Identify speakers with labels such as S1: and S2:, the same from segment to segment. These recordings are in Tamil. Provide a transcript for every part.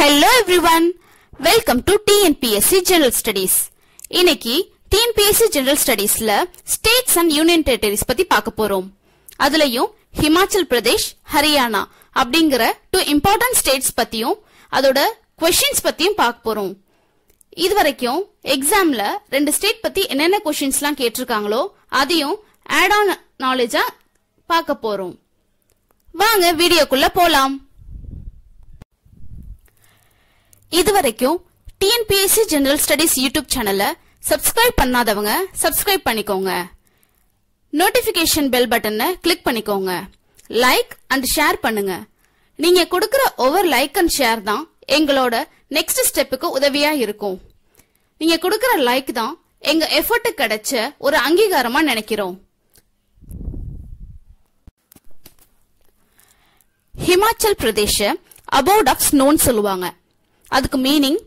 S1: Hello everyone welcome to TNPSC general studies இன்னைக்கு டிஎன்பிஎஸ்சி ஜெனரல் ஸ்டடீஸ்ல ஸ்டேட்ஸ் அண்ட் யூனியன் டெரிட்டரிஸ் பத்தி பார்க்க போறோம். அதுலயும் ஹிமாச்சல் பிரதேஷ் ஹரியானா அப்படிங்கிற டூ இம்பார்ட்டன்ட் ஸ்டேட்ஸ் பத்தியும் அதோட கொஷின்ஸ் பத்தியும் பார்க்க போறோம். இது வரைக்கும் எக்ஸாம்ல ரெண்டு ஸ்டேட் பத்தி என்னென்ன கொஷின்ஸ்லாம் கேட்டிருக்காங்களோ அதையும் ஆட் ஆன் நாலேஜா பார்க்க போறோம். வாங்க வீடியோக்குள்ள போலாம். இதுவரைக்கும் டிஎன்பிஎஸ்சி ஜெனரல் ஸ்டடீஸ் யூடியூப் சேனலை சப்ஸ்கிரைப் பண்ணாதவங்க சப்ஸ்கிரைப் பண்ணிக்கோங்க. நோட்டிபிகேஷன் பெல் பட்டனை கிளிக் பண்ணிக்கோங்க. லைக் அண்ட் ஷேர் பண்ணுங்க. நீங்க கொடுக்கற ஒவ்வொரு லைக் அண்ட் ஷேர் தான் எங்களோட நெக்ஸ்ட் ஸ்டெப்புக்கு உதவியா இருக்கும். நீங்க கொடுக்கற லைக் தான் எங்க எஃபர்ட் கிடைச்ச ஒரு அங்கீகாரமா நினைக்கிறோம். ஹிமாச்சல் பிரதேஷ அபோர்ட் ஆஃப் ஸ்னோன்னு சொல்லுவாங்க. அதுக்கு மீனிங்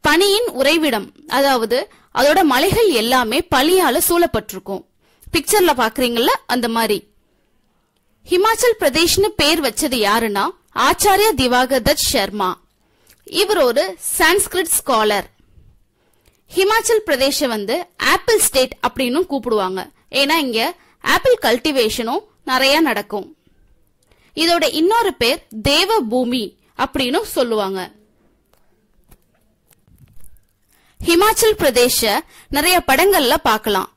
S1: பனியின் உறைவிடம் அதாவது அதோட மலைகள் எல்லாமே பனியால சூழப்பட்டிருக்கும். பிக்சர்ல பாக்குறீங்கல்ல அந்த மாதிரி. ஹிமாச்சல் பிரதேஷ்னு பேர் வச்சது யாருன்னா ஆச்சாரிய திவாகர் தத் சர்மா இவர் ஒரு சான்ஸ்கிரிட் ஸ்காலர் ஹிமாச்சல் பிரதேச வந்து ஆப்பிள் ஸ்டேட் அப்படின்னு கூப்பிடுவாங்க. ஏன்னா இங்க ஆப்பிள் கல்டிவேஷனும் நிறைய நடக்கும். இதோட இன்னொரு பேர் தேவ பூமி அப்படின்னு சொல்லுவாங்க. ஹிமாச்சல் பிரதேச நிறைய படங்கள்ல பார்க்கலாம்.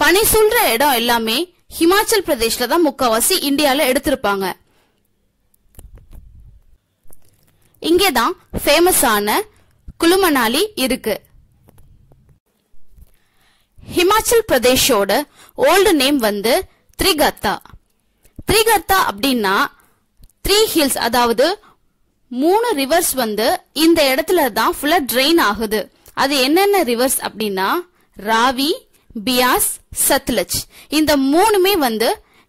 S1: பனி சொல்ற இடம் எல்லாமே ஹிமாச்சல் பிரதேஷ்ல தான் முக்காவாசி இந்தியால எடுத்திருப்பாங்க. இங்கேதான் ஃபேமஸான குலுமணாலி இருக்கு. ஹிமாச்சல் பிரதேஷோட ஓல்டு நேம் வந்து த்ரிகர்த்தா. த்ரிகர்த்தா அப்படின்னா த்ரீ ஹில்ஸ் அதாவது மூணு ரிவர்ஸ் வந்து இந்த இடத்துல தான் ஃபுல்லா ட்ரெயின் ஆகுது. அது என்னென்ன ரிவர்ஸ் அப்படின்னா ராவி பியாஸ் சத்லஜ். இந்த மூணுமே வந்து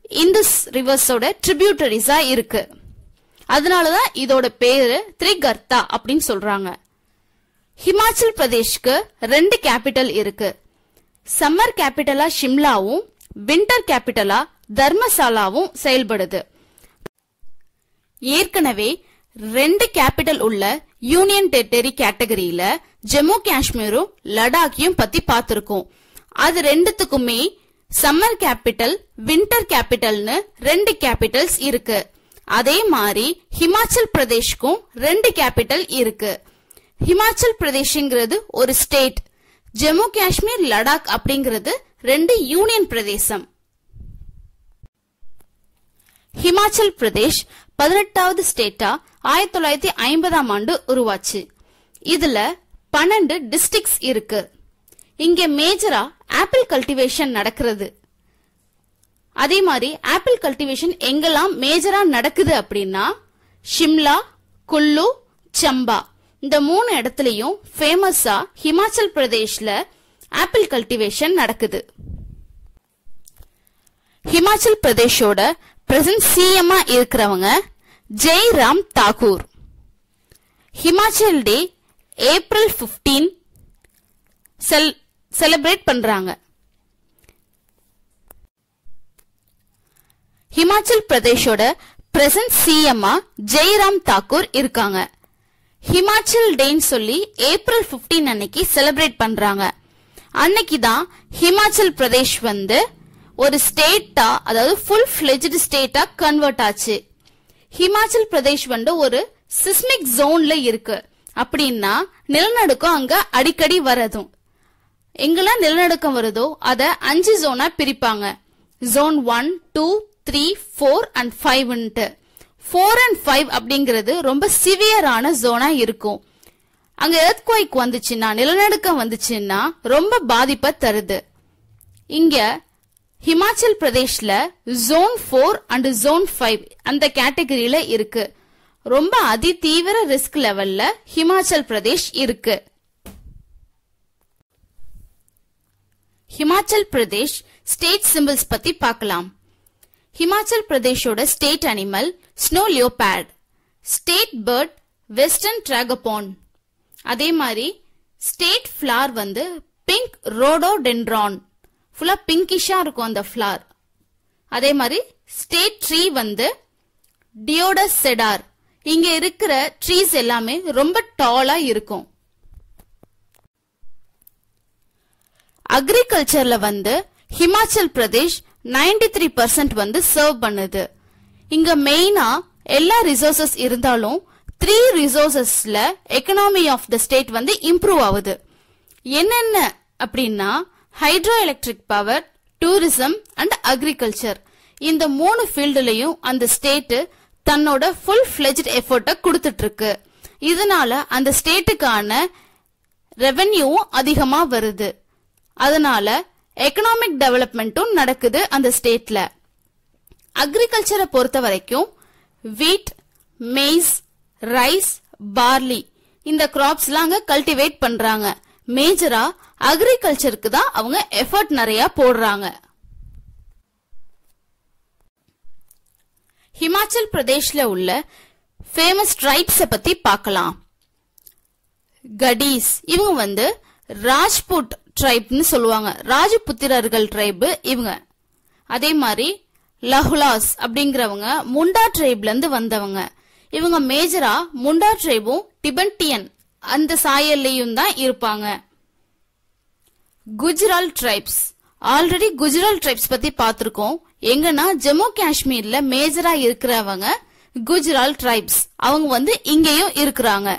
S1: இந்துஸ் ரிவர்ஸோட ட்ரிபியூட்டரிஸா இருக்கு. அதனாலதான் இதோட பேரு திரிகர்த்தா அப்படின்னு சொல்றாங்க. ஹிமாச்சல் பிரதேஷ்க்கு ரெண்டு கேபிட்டல் இருக்கு. சம்மர் கேபிட்டலா ஷிம்லாவும் வின்டர் கேபிட்டலா தர்மசாலாவும் செயல்படுது. ஏற்கனவே ரெண்டு கேபிட்டல் உள்ள யூனியன் டெரிட்டரி கேட்டகரியில ஜம்மு காஷ்மீரும் லடாக்கையும் பத்தி பார்த்திருக்கோம். அது ரெண்டுத்துக்குமே சம்மர் கேபிட்டல் வின்டர் கேபிட்டல்னு ரெண்டு கேபிட்டல்ஸ் இருக்கு. அதே மாதிரி ஹிமாச்சல் பிரதேஷ்க்கும் ரெண்டு கேபிட்டல் இருக்கு. ஹிமாச்சல் பிரதேஷ்ங்கிறது ஒரு ஸ்டேட் ஜம்மு காஷ்மீர் லடாக் அப்படிங்கிறது ரெண்டு யூனியன் பிரதேசம். ஹிமாச்சல் பிரதேஷ் பதினெட்டாவது ஸ்டேட்டா ஆயிரத்தி தொள்ளாயிரத்தி ஐம்பதாம் ஆண்டு உருவாச்சு. இதுல பன்னெண்டு டிஸ்ட்ரிக்ட்ஸ் இருக்கு. இங்க மேஜரா ஆப்பிள் கல்டிவேஷன் நடக்கிறது. அதே மாதிரி ஆப்பிள் கல்டிவேஷன் எங்கெல்லாம் மேஜரா நடக்குது அப்படின்னா ஷிம்லா குல்லு சம்பா இந்த மூணு இடத்துலயும் ஃபேமஸா ஹிமாச்சல் பிரதேஷ்ல ஆப்பிள் கல்டிவேஷன் நடக்குது. ஹிமாச்சல் பிரதேஷோட பிரசன்ட் சிஎம்மா இருக்கிறவங்க ஜெய்ராம் தாகூர் ஹிமாச்சல் டே ஏப்ரல் 15 செல் செலிப்ரேட் பண்றாங்க. ஹிமாச்சல் பிரதேஷோட பிரசன்ட் சிஎம்மா ஜெய்ராம் தாக்கூர் இருக்காங்க. ஹிமாச்சல் டேன்னு சொல்லி ஏப்ரல் 15 அன்னைக்கு செலிப்ரேட் பண்றாங்க. அன்னைக்கு தான் ஹிமாச்சல் பிரதேஷ் வந்து ஒரு ஸ்டேட்டா அதாவது ஃபுல் ஃபிளெஜ்டு ஸ்டேட்டா கன்வெர்ட் ஆச்சு. ஹிமாச்சல் பிரதேஷ் வந்து ஒரு சிஸ்மிக் ஜோன்ல இருக்கு. அப்படின்னா நிலநடுக்கம் அங்க அடிக்கடி வரதும். எங்கெல்லாம் நிலநடுக்கம் வருதோ அத அஞ்சு ஜோனா பிரிப்பாங்க. Zone one two three four and ஃபைவ்ன்ட்டு four and five அப்படிங்கிறது ரொம்ப சிவியரான ஜோனா இருக்கும். அங்க எர்த்குவைக் வந்துச்சுன்னா நிலநடுக்கம் வந்துச்சுன்னா ரொம்ப பாதிப்பை தருது. இங்க Himachal பிரதேஷ்ல zone four and zone five அந்த கேட்டகரியில இருக்கு. ரொம்ப அதி தீவிர ரிஸ்க் லெவல்ல ஹிமாச்சல் பிரதேஷ் இருக்கு. ஹிமாச்சல் பிரதேஷ் ஸ்டேட் சிம்பிள்ஸ் பத்தி பார்க்கலாம். Himachal பிரதேஷோட state animal snow leopard state bird western tragopan அதே மாதிரி ஸ்டேட் ஃபிளார் வந்து பிங்க் ரோடோடென்ட்ரான் ஃபுல்லா பிங்கிஷா இருக்கும் அந்த ஃபிளார் அதே மாதிரி ஸ்டேட் ட்ரீ வந்து டியோடஸ் செடார் இங்க இருக்கிற ட்ரீஸ் எல்லாமே ரொம்ப டாலா இருக்கும். அக்ரிகல்ச்சர்ல வந்து ஹிமாச்சல் பிரதேஷ் 93% த்ரீ பர்சன்ட் வந்து சர்வ் பண்ணுது. இங்க மெயினா எல்லா ரிசோர்சஸ் இருந்தாலும் த்ரீ ரிசோர்சஸ்ல எக்கனாமி ஆஃப் த ஸ்டேட் வந்து இம்ப்ரூவ் ஆகுது. என்னென்ன அப்படின்னா hydro electric power tourism and agriculture இந்த மூணு ஃபீல்டுலயும் அந்த ஸ்டேட் தன்னோட ஃபுல் ஃபிளெஜ்ட் எஃபோர்ட்டை கொடுத்துட்டு இருக்கு இதனால அந்த ஸ்டேட்டுக்கான ரெவென்யூவும் அதிகமா வருது. அதனால எக்கனாமிக் டெவலப்மெண்ட்டும் நடக்குது அந்த ஸ்டேட்ல அக்ரிகல்ச்சரை பொறுத்த வரைக்கும் வீட் மெய்ஸ் ரைஸ் பார்லி இந்த கிராப்ஸ்லாம் அங்க கல்டிவேட் பண்றாங்க. மேஜரா அக்ரிகல்ச்சருக்கு தான் அவங்க எஃபர்ட் நிறைய போடுறாங்க. ஹிமாச்சல் பிரதேஷ்ல உள்ள ஃபேமஸ் ட்ரைப்ஸ பத்தி பார்க்கலாம். கடீஸ் இவங்க வந்து ராஜ்புட் ட்ரைப்னு சொல்லுவாங்க. ராஜபுத்திரர்கள் ட்ரைப் இவங்க. அதே மாதிரி லஹுலாஸ் அப்படிங்கிறவங்க முண்டா ட்ரைப்ல இருந்து வந்தவங்க. இவங்க மேஜரா முண்டா ட்ரைபும் டிபெண்டியன் அந்த சாயல்லையும் தான் இருப்பாங்க. Gujral tribes already Gujral tribes பத்தி பார்த்துருக்கோம். எங்கன்னா ஜம்மு காஷ்மீர்ல மேஜரா இருக்கிறவங்க குஜ்ரால் ட்ரைப்ஸ் அவங்க வந்து இங்கேயும் இருக்கிறாங்க.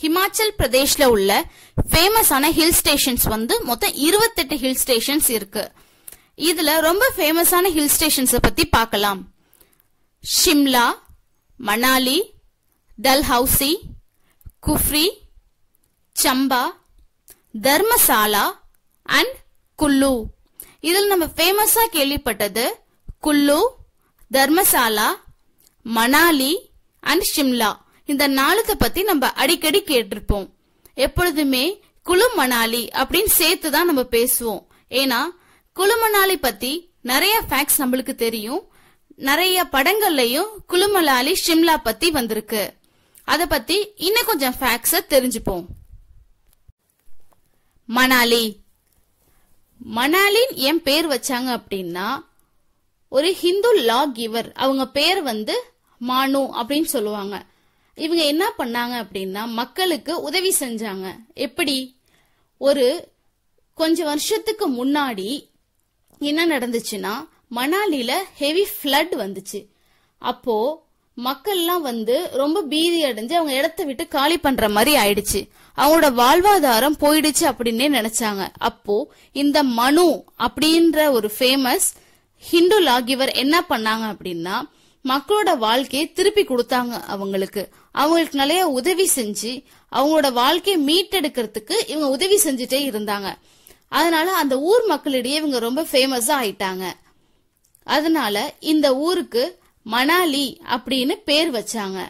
S1: ஹிமாச்சல் பிரதேஷ்ல உள்ள ஃபேமஸான ஹில் ஸ்டேஷன்ஸ் வந்து மொத்தம் 28 ஹில் ஸ்டேஷன்ஸ் இருக்கு. இதுல ரொம்ப ஃபேமஸான ஹில் ஸ்டேஷன்ஸ் பத்தி பார்க்கலாம். Shimla Manali Dalhousie Kufri Samba Dharamshala and Kullu. இதில் நம்ம ஃபேமஸா கேள்விப்பட்டது குல்லு தர்மசாலா மணாலி அண்ட் ஷிம்லா. இந்த நாளத்தை பத்தி நம்ம அடிக்கடி கேட்டிருப்போம். எப்பொழுதுமே குழு மணாலி அப்படின்னு சேர்த்து தான் நம்ம பேசுவோம். ஏன்னா குழு மணாலி பத்தி நிறைய ஃபேக்ட்ஸ் நம்மளுக்கு தெரியும். நிறைய படங்கள்லயும் குழுமலாலி ஷிம்லா பத்தி வந்திருக்கு. அத பத்தி இன்னும் கொஞ்சம் ஃபேக்ட்ஸ தெரிஞ்சுப்போம். மணாலி. மணாலின் என் பேர் வச்சாங்க அப்படின்னா ஒரு ஹிந்து லா கிவர் அவங்க பேர் வந்து மானு அப்படின்னு சொல்லுவாங்க. இவங்க என்ன பண்ணாங்க அப்படின்னா மக்களுக்கு உதவி செஞ்சாங்க. எப்படி? ஒரு கொஞ்ச வருஷத்துக்கு முன்னாடி என்ன நடந்துச்சுன்னா மணாலில ஹெவி ஃப்ளட் வந்துச்சு. அப்போ மக்கள்லாம் வந்து ரொம்ப பீதி அடைஞ்சு அவங்க இடத்த விட்டு காலி பண்ற மாதிரி ஆயிடுச்சு. அவங்களோட வாழ்வாதாரம் போயிடுச்சு அப்படின்னே நினைச்சாங்க. அப்போ இந்த மனு அப்படின்ற ஒரு ஃபேமஸ் ஹிந்து லாகிவர் என்ன பண்ணாங்க அப்படின்னா மக்களோட வாழ்க்கையை திருப்பி கொடுத்தாங்க அவங்களுக்கு. அவங்களுக்கு நிறைய உதவி செஞ்சு அவங்களோட வாழ்க்கையை மீட்டெடுக்கிறதுக்கு இவங்க உதவி செஞ்சுட்டே இருந்தாங்க. அதனால அந்த ஊர் மக்களிடையே இவங்க ரொம்ப ஃபேமஸா ஆயிட்டாங்க. அதனால இந்த ஊருக்கு மணாலி அப்படின்னு பேர் வச்சாங்க.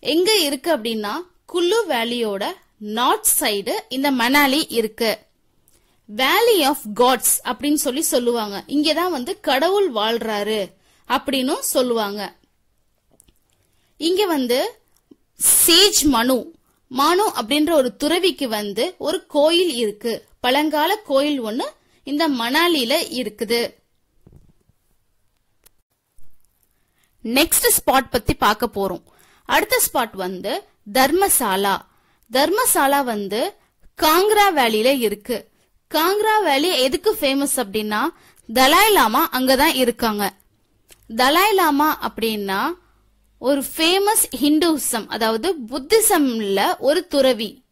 S1: எங்க இருக்கு அப்படின்னா குல்லு வேலியோட நார்த் சைடு இந்த மணாலி இருக்கு. வேலி ஆஃப் காட்ஸ் அப்படின்னு சொல்லி சொல்லுவாங்க. இங்கதான் வந்து கடவுள் வாழ்றாரு அப்படின்னு சொல்லுவாங்க. இங்க வந்து சேஜ் மனு மனு அப்படின்ற ஒரு துறவிக்கு வந்து ஒரு கோயில் இருக்கு. பழங்கால கோயில் ஒண்ணு இந்த மணாலில இருக்குது. நெக்ஸ்ட் ஸ்பாட் பத்தி பார்க்க போறோம். அடுத்த ஸ்பாட் வந்து தர்மசாலா. தர்மசாலா வந்து காங்க்ரா வேலியில இருக்கு. காங்க்ரா வேலி எதுக்கு ஃபேமஸ் அப்படின்னா தலாய் லாமா அங்கதான் இருக்காங்க. தலாய் லாமா அப்படின்னா ஒரு ஃபேமஸ் ஹிந்துசம் அதாவது புத்திசம்ல ஒரு துறவி.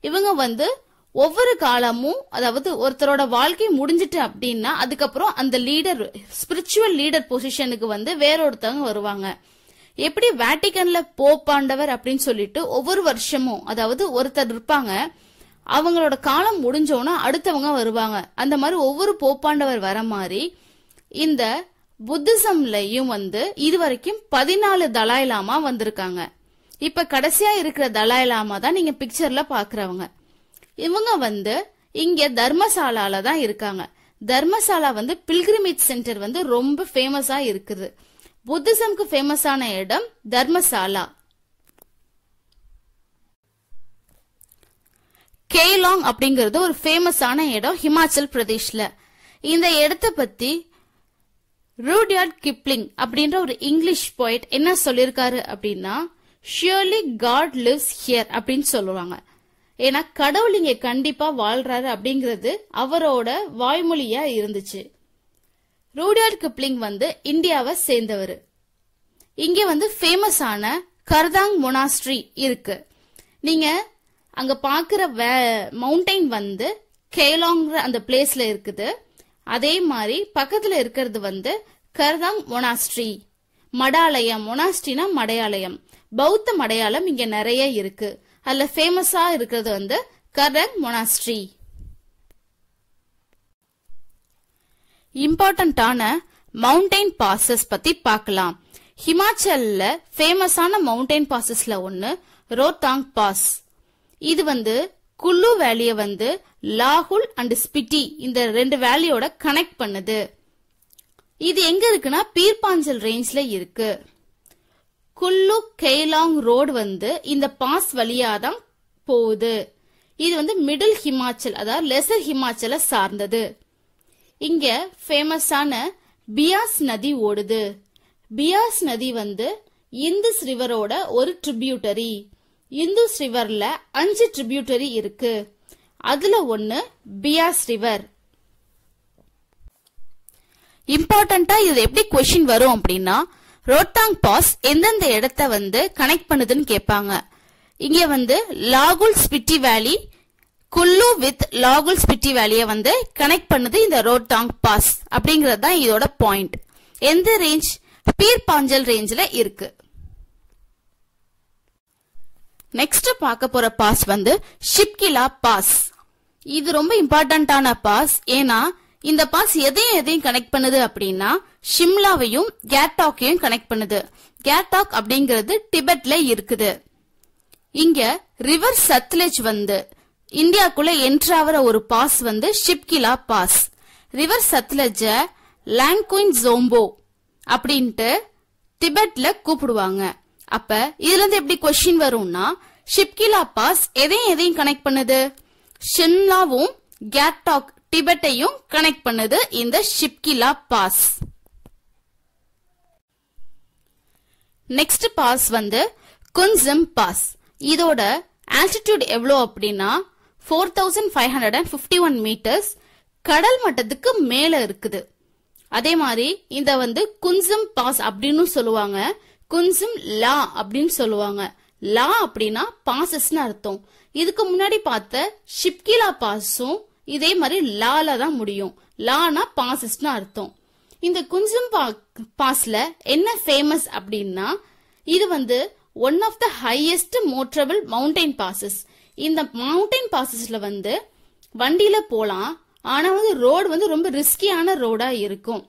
S1: இவங்க வந்து ஒவ்வொரு காலமும் அதாவது ஒருத்தரோட வாழ்க்கை முடிஞ்சிட்டு அப்படின்னா அதுக்கப்புறம் அந்த லீடர் ஸ்பிரிச்சுவல் லீடர் பொசிஷனுக்கு வந்து வேற ஒருத்தவங்க வருவாங்க. எப்படி வேட்டிகன்ல போப்பாண்டவர் அப்படின்னு சொல்லிட்டு ஒவ்வொரு வருஷமும் அதாவது ஒருத்தர் இருப்பாங்க அவங்களோட காலம் முடிஞ்சோன்னா அடுத்தவங்க வருவாங்க. அந்த மாதிரி ஒவ்வொரு போப்பாண்டவர் வர மாதிரி இந்த புத்திசம்லயும் வந்து இதுவரைக்கும் பதினாலு தலாய் லாமா வந்திருக்காங்க. இப்ப கடைசியா இருக்கிற தலாய் லாமா தான் நீங்க பிக்சர்ல பாக்குறவங்க. இவங்க வந்து இங்க தர்மசாலால தான் இருக்காங்க. தர்மசாலா வந்து பில்கிரிமேஜ் சென்டர் வந்து ரொம்ப ஃபேமஸா இருக்குது. புத்திசம்க்கு ஃபேமஸான இடம் தர்மசாலா. கேலாங் அப்படிங்கிறது ஒரு ஃபேமஸான இடம் ஹிமாச்சல் பிரதேஷ்ல. இந்த இடத்த பத்தி ரூடியார்ட் கிப்ளிங் அப்படின்ற ஒரு இங்கிலீஷ் பாயிண்ட் என்ன சொல்லியிருக்காரு அப்படின்னா ஷியர்லி காட் லிவ்ஸ் ஹியர் அப்படின்னு சொல்லுவாங்க. ஏன்னா கடவுள் இங்க கண்டிப்பா வாழ்றாரு அப்படிங்கிறது அவரோட வாய்மொழியா இருந்துச்சு. ரூடியார்ட் கிப்ளிங் வந்து இந்தியாவை சேர்ந்தவர். இங்க வந்து ஃபேமஸான கர்தாங் மொனாஸ்ட்ரி இருக்கு. நீங்க அங்க பாக்குற மவுண்டைன் வந்து கேலாங்கிற அந்த பிளேஸ்ல இருக்குது. அதே மாதிரி பக்கத்துல இருக்கிறது வந்து கர்தாங் மொனாஸ்ட்ரி. மடாலயம் மொனாஸ்ட்ரினா மடையாலயம். பௌத்த மடையாளம் இங்க நிறைய இருக்கு. அதுல ஃபேமஸா இருக்கிறது வந்து கரங் மொனாஸ்ட்ரி. இம்பார்ட்டன்டான மவுண்டைன் பாசஸ் பத்தி பார்க்கலாம். ஹிமாச்சல்ல ஃபேமஸான மவுண்டைன் பாசஸ்ல ஒன்னு ரோத்தாங் பாஸ். இது வந்து குல்லு வேலிய வந்து லாகுல் அண்ட் ஸ்பிட்டி இந்த ரெண்டு வேலியோட கனெக்ட் பண்ணுது. இது எங்க இருக்குன்னா பீர்பாஞ்சல் ரேஞ்ச்ல இருக்கு. குல்லு கெய்லாங் ரோடு வந்து இந்த பாஸ் வழியா தான் போகுது. இது வந்து மிடில் ஹிமாச்சல் அதாவது லெசர் ஹிமாச்சல சார்ந்தது. இங்க ஃபேமஸான பியாஸ் நதி ஓடுது. பியாஸ் நதி வந்து இந்துஸ் ரிவரோட ஒரு ட்ரிபியூட்டரி இந்துஸ் ரிவர்ல அஞ்சு ட்ரிபியூட்டரி இருக்கு. அதுல ஒன்னு பியாஸ் ரிவர் இம்பார்ட்டண்டா இது எப்படி கொஸ்டின் வரும் அப்படின்னா ரோட்டாங் பாஸ் எந்தெந்த இடத்த வந்து கனெக்ட் பண்ணுதுன்னு கேட்பாங்க. இங்க வந்து லாகுல் ஸ்பிட்டி வேலி குல்லு வித் லாகுல் ஸ்பிட்டி வேலியை வந்து கனெக்ட் பண்ணுது இந்த ரோட்டாங் பாஸ். அப்படிங்கறது தான் இதோட பாயிண்ட் எந்த ரேஞ்ச் பீர் பாஞ்சல் ரேஞ்சில் இருக்கு. நெக்ஸ்ட் பார்க்க போற பாஸ் வந்து ஷிப்கிலா பாஸ். இது ரொம்ப இம்பார்ட்டன்டான பாஸ். ஏன்னா இந்த பாஸ் எதையும் எதையும் கனெக்ட் பண்ணுது அப்படின்னா ஷிம்லாவையும் கேட்டாக்கையும் கனெக்ட் பண்ணுது. கேட்டாக் அப்படிங்கிறது டிபெட்ல இருக்குது. இங்க ரிவர் சத்லெஜ் வந்து இந்தியாக்குள்ள என்ட்ராவற ஒரு பாஸ் வந்து Shipkila pass. River Sutlej Langqen Zangbo அப்படின்ட்டு திபெட்ல கூப்பிடுவாங்க. அப்ப இதுல இருந்து எப்படி கொஸ்டின் வரும்னா ஷிப்கிலா பாஸ் எதையும் எதையும் கனெக்ட் பண்ணுது? ஷிம்லாவும் கேட்டாக் டிபெட்டையும் கனெக்ட் பண்ணுது இந்த ஷிப்கிலா பாஸ். நெக்ஸ்ட் பாஸ் வந்து குன்சம் பாஸ். இதோட ஆல்டிடியூட் எவ்வளோ அப்படின்னா four thousand five hundred and fifty one metres கடல் மட்டத்துக்கு மேல இருக்குது. அதே மாதிரி இந்த வந்து குன்சம் பாஸ் அப்படின்னு சொல்லுவாங்க. குன்சம் லா அப்படின்னு சொல்லுவாங்க. லா அப்படின்னா பாசஸ்னு அர்த்தம். இதுக்கு முன்னாடி பார்த்த ஷிப்கிலா பாஸும் இதே மாதிரி லால தான் முடியும். லானா பாசிஸ்ட்னு அர்த்தம். இந்த குன்சம் பாஸ்ல என்ன ஃபேமஸ் அப்படின்னா இது வந்து one of the highest motorable mountain passes இந்த மவுண்டைன் பாசஸ்ல வந்து வண்டியில போலாம். ஆனா வந்து ரோடு வந்து ரொம்ப ரிஸ்கியான ரோடா இருக்கும்.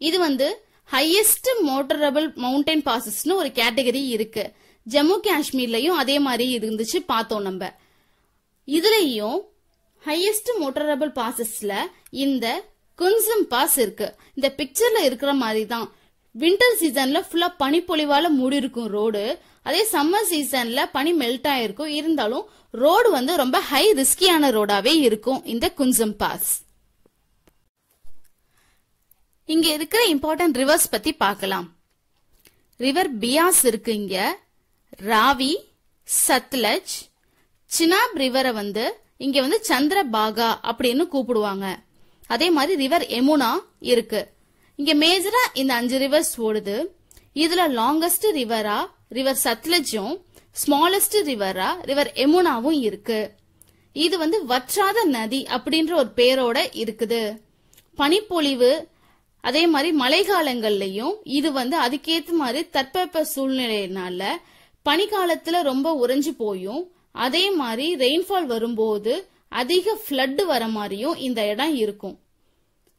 S1: இது வந்து ஹையஸ்ட் மோட்டரபிள் மவுண்டைன் பாசஸ்னு ஒரு கேட்டகரி இருக்கு. ஜம்மு காஷ்மீர்லயும் அதே மாதிரி இருந்துச்சு பார்த்தோம் நம்ம. இதுலயும் ஹையஸ்ட் மோட்டரபிள் பாசஸ்ல இந்த குன்சம் பாஸ் இருக்கு. இந்த பிக்சர்ல இருக்கிற மாதிரி தான் வின்டர் சீசன்ல ஃபுல்லா பனிப்பொழிவால மூடி இருக்கும் ரோடு அதே சம்மர் சீசன்ல பனி மெல்ட் ஆயிருக்கும். இருந்தாலும் ரோடு வந்து ரொம்ப ஹை ரிஸ்கியான ரோடாவே இருக்கும் இந்த குன்சம் பாஸ் இங்க இருக்கிற இம்பார்ட்டன்ட் ரிவர்ஸ் பத்தி பார்க்கலாம். ரிவர் பியாஸ் இருக்கு இங்க. ராவி சத்லஜ் சினாப் ரிவரை வந்து இங்க வந்து சந்திரபாகா அப்படின்னு கூப்பிடுவாங்க. அதே மாதிரி ரிவர் எமுனா இருக்கு. இங்க மேஜரா இந்த அஞ்சு ரிவர்ஸ் ஓடுது. இதுல லாங்கஸ்ட் ரிவரா ரிவர் சத்லஜும் ஸ்மாலஸ்ட் ரிவரா ரிவர் எமுனாவும் இருக்கு. இது வந்து வற்றாத நதி அப்படின்ற ஒரு பேரோட இருக்குது. பனிப்பொழிவு அதே மாதிரி மழைக்காலங்கள்லயும் இது வந்து அதுக்கேற்ற மாதிரி தட்பவெப்ப சூழ்நிலையினால பனிக்காலத்துல ரொம்ப உறைஞ்சு போயும். அதே மாதிரி ரெயின்ஃபால் வரும்போது அதிக ஃப்ளட் வர மாதிரியும் இந்த இடம் இருக்கும்.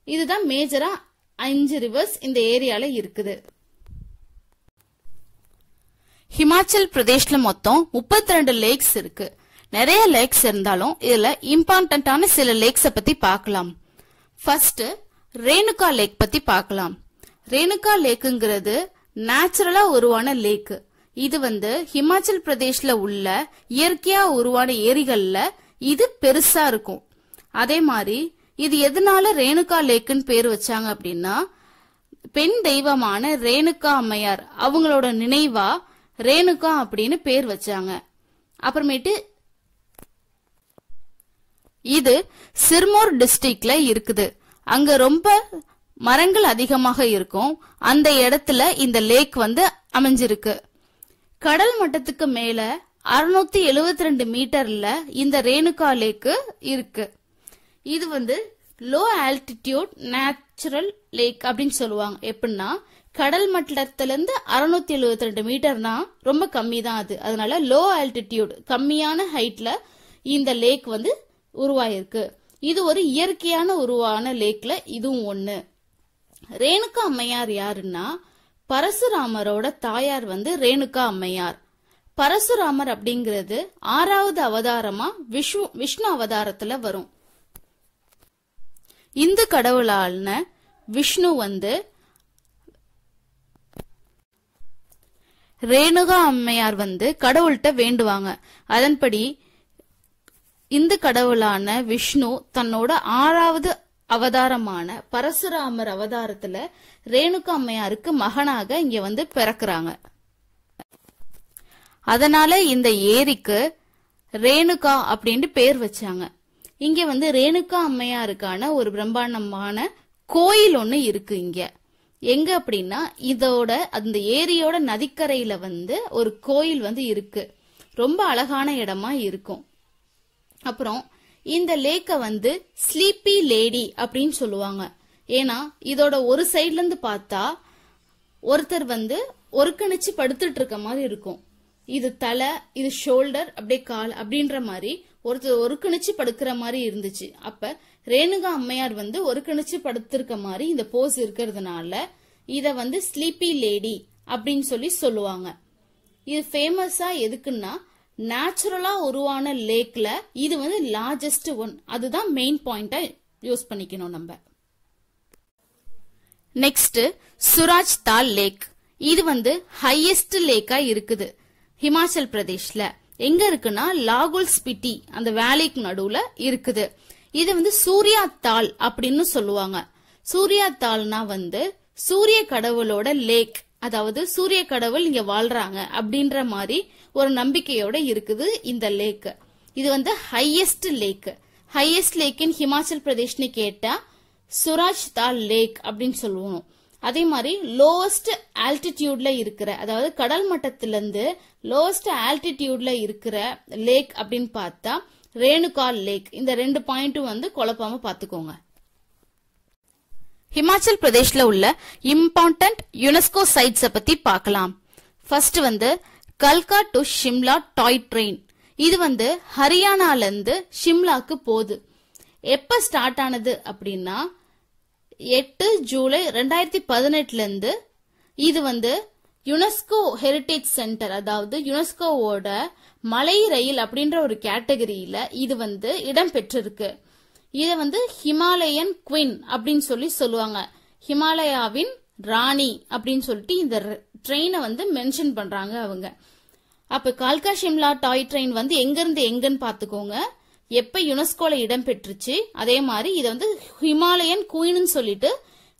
S1: இதுதான் மேஜரா அஞ்சு ரிவர்ஸ் இந்த ஏரியால இருக்குது. ஹிமாச்சல் பிரதேஷ்ல மொத்தம் முப்பத்தி ரெண்டு லேக்ஸ் இருக்கு. நிறைய லேக்ஸ் இருந்தாலும் இதுல இம்பார்ட்டன்டான சில லேக்ஸ பத்தி பார்க்கலாம். ஃபர்ஸ்ட் ரேணுகா லேக் பத்தி பார்க்கலாம். ரேணுகா லேக்குங்கிறது நேச்சுரலா உருவான லேக் இது வந்து ஹிமாச்சல் பிரதேஷ்ல உள்ள இயற்கையா உருவான ஏரிகள்ல இது பெருசா இருக்கும். அதே மாதிரி இது எதனால ரேணுகா லேக்குன்னு பேர் வச்சாங்க அப்படின்னா பெண் தெய்வமான ரேணுகா அம்மையார் அவங்களோட நினைவா ரேணுகா அப்படின்னு பேர் வச்சாங்க. அப்புறமேட்டு இது சிர்மோர் டிஸ்ட்ரிக்ட்ல இருக்குது. அங்க ரொம்ப மரங்கள் அதிகமாக இருக்கும். அந்த இடத்துல இந்த லேக் வந்து அமைஞ்சிருக்கு. கடல் மட்டத்துக்கு மேல அறுநூத்தி எழுவத்தி ரெண்டு மீட்டர்ல இந்த ரேணுகா லேக்கு இருக்கு. இது வந்து லோ ஆல்டிடியூட் நேச்சுரல் லேக் அப்படின்னு சொல்லுவாங்க. எப்படின்னா கடல் மட்டத்துல இருந்து அறுநூத்தி எழுபத்தி ரெண்டு மீட்டர்னா ரொம்ப கம்மி தான் அது. அதனால லோ ஆல்டிடியூட் கம்மியான ஹைட்ல இந்த லேக் வந்து உருவாயிருக்கு. இது ஒரு இயற்கையான உருவான லேக்ல இதுவும் ஒண்ணு. ரேணுகா அம்மையார் யாருன்னா பரசுராமரோட தாயார் வந்து ரேணுகா அம்மையார். பரசுராமர் அப்படிங்கிறது ஆறாவது அவதாரமா விஷ்ணு விஷ்ணு அவதாரத்துல வரும். இந்து கடவுளான விஷ்ணு வந்து ரேணுகா அம்மையார் வந்து கடவுள்கிட்ட வேண்டுவாங்க. அதன்படி இந்து கடவுளான விஷ்ணு தன்னோட ஆறாவது அவதாரமான பரசுராமர் அவதாரத்துல ரேணுகா அம்மையாருக்கு மகனாக இங்க வந்து பிறக்கிறாங்க. அதனால இந்த ஏரிக்கு ரேணுகா அப்படின்ட்டு பேர் வச்சாங்க. இங்க வந்து ரேணுகா அம்மையாருக்கான ஒரு பிரம்மாண்டமான கோயில் ஒண்ணு இருக்கு இங்க. எங்க அப்படின்னா இதோட அந்த ஏரியோட நதிக்கரையில வந்து ஒரு கோயில் வந்து இருக்கு. ரொம்ப அழகான இடமா இருக்கும். அப்புறம் இந்த லேக்க வந்து ஸ்லீப்பி லேடி அப்படின்னு சொல்லுவாங்க. ஏன்னா இதோட ஒரு சைட்ல இருந்து பார்த்தா ஒருத்தர் வந்து ஒருக்கணிச்சு படுத்துட்டு இருக்க மாதிரி இருக்கும். இது தலை இது ஷோல்டர் அப்படியே கால் அப்படின்ற மாதிரி ஒருத்தர் ஒருக்கணிச்சு படுக்கிற மாதிரி இருந்துச்சு. அப்ப ரேணுகா அம்மையார் வந்து ஒருக்கணிச்சு படுத்திருக்க மாதிரி இந்த போஸ் இருக்கிறதுனால இத வந்து ஸ்லீப்பி லேடி அப்படின்னு சொல்லி சொல்லுவாங்க. இது ஃபேமஸா எதுக்குன்னா நேச்சுரலா உருவான லேக்ல இது வந்து லார்ஜஸ்ட் ஒன் அதுதான் மெயின் பாயிண்டா யூஸ் பண்ணிக்கணும் நம்ம. நெக்ஸ்ட் சுராஜ் தால் லேக் இது வந்து ஹையஸ்ட் லேக்கா இருக்குது. ஹிமாச்சல் பிரதேஷ்ல எங்க இருக்குன்னா லாகுல் ஸ்பிட்டி அந்த வேலைக்கு நடுவுல இருக்குது. இது வந்து சூர்யா தால் அப்படின்னு சொல்லுவாங்க. சூர்யா தால்னா வந்து சூரிய கடவுளோட லேக் அதாவது சூரிய கடவுள் இங்க வாழ்றாங்க அப்படின்ற மாதிரி ஒரு நம்பிக்கையோட இருக்குது இந்த லேக் இது வந்து highest lake highest lake in Himachal பிரதேஷ்னு கேட்டா சுராஜ் தால் லேக் அப்படின்னு சொல்லுவோம். அதே மாதிரி லோவஸ்ட் ஆல்டிடியூட்ல இருக்கிற அதாவது கடல் மட்டத்துல இருந்து லோவஸ்ட் ஆல்டிடியூட்ல இருக்கிற லேக் அப்படின்னு பார்த்தா ரேணுகா லேக் இந்த ரெண்டு பாயிண்ட்டும் வந்து குழப்பாம பாத்துக்கோங்க ஹிமாச்சல் பிரதேஷ்ல உள்ள இம்பார்ட்டன்ட் யுனெஸ்கோ சைட்ஸ பத்தி பார்க்கலாம். ஃபர்ஸ்ட் வந்து கல்கா டு ஷிம்லா டாய் ட்ரெயின். இது வந்து ஹரியானால இருந்து ஷிம்லாக்கு போகுது. எப்ப ஸ்டார்ட் ஆனது அப்படின்னா எட்டு ஜூலை ரெண்டாயிரத்தி பதினெட்டுல இருந்து இது வந்து யுனெஸ்கோ ஹெரிடேஜ் சென்டர் அதாவது யுனெஸ்கோவோட மலை ரயில் அப்படின்ற ஒரு கேட்டகரியில இது வந்து இடம் பெற்றிருக்கு. இதை வந்து ஹிமாலயன் குயின் அப்படின்னு சொல்லி சொல்லுவாங்க. ஹிமாலயாவின் ராணி அப்படின்னு சொல்லிட்டு இந்த ட்ரெயினை வந்து மென்ஷன் பண்றாங்க அவங்க. அப்ப கால்கா ஷிம்லா டாய் ட்ரெயின் வந்து எங்கிருந்து எங்கன்னு பாத்துக்கோங்க எப்ப யுனெஸ்கோல இடம் பெற்றுச்சு அதே மாதிரி இதை வந்து ஹிமாலயன் குயின்னு சொல்லிட்டு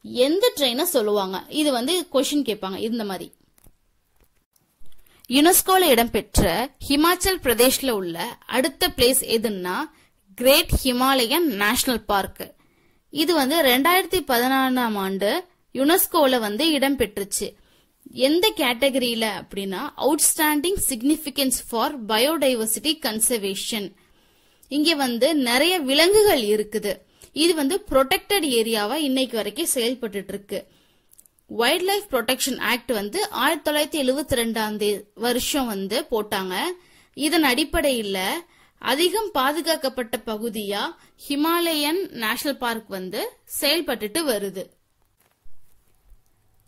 S1: எந்த ட்ரெயினை சொல்லுவாங்க. இது வந்து கொஸ்டின் கேட்பாங்க இந்த மாதிரி. யுனெஸ்கோல இடம்பெற்ற ஹிமாச்சல் பிரதேஷ்ல உள்ள அடுத்த பிளேஸ் எதுன்னா கிரேட் ஹிமாலயன் நேஷனல் பார்க் இது வந்து ரெண்டாயிரத்தி பதினாறாம் ஆண்டு யுனெஸ்கோல வந்து இடம்பெற்றுச்சு எந்த கேட்டகரியில அப்படின்னா outstanding significance for biodiversity conservation இங்க வந்து நிறைய விலங்குகள் இருக்குது. இது வந்து ப்ரொடெக்டட் ஏரியாவா இன்னைக்கு வரைக்கும் செயல்பட்டு இருக்கு வைல்ட் லைஃப் ப்ரொடெக்ஷன் ஆக்ட் வந்து ஆயிரத்தி தொள்ளாயிரத்தி எழுபத்தி ரெண்டாம் வருஷம் வந்து போட்டாங்க. இதன் அடிப்படையில் அதிகம் பாதுகாக்கப்பட்ட பகுதியா ஹிமாலயன் நேஷனல் பார்க் வந்து செயல்பட்டுட்டு வருது.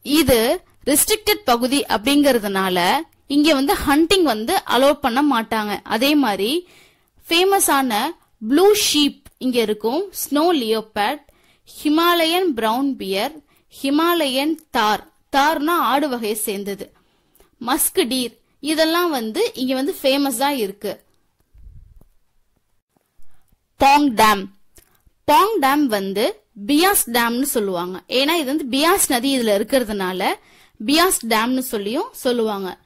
S1: இது ரெஸ்ட்ரிக்டட் பகுதி அப்படிங்கறதுனால இங்க வந்து ஹண்டிங் வந்து அலோவ் பண்ண மாட்டாங்க. அதே மாதிரி ஃபேமஸான ப்ளூ ஷீப் இங்க இருக்கும். Snow leopard Himalayan brown bear Himalayan tahr தார்னா ஆடு வகையை சேர்ந்தது. மஸ்க் டீர் இதெல்லாம் வந்து இங்க வந்து ஃபேமஸா இருக்கு. பாங் டேம் பாங் டேம் வந்து பியாஸ் டேம்னு சொல்லுவாங்க. ஏன்னா இது வந்து பியாஸ் நதி இதுல இருக்கிறதுனால பியாஸ் டேம்னு சொல்லியும் சொல்லுவாங்க.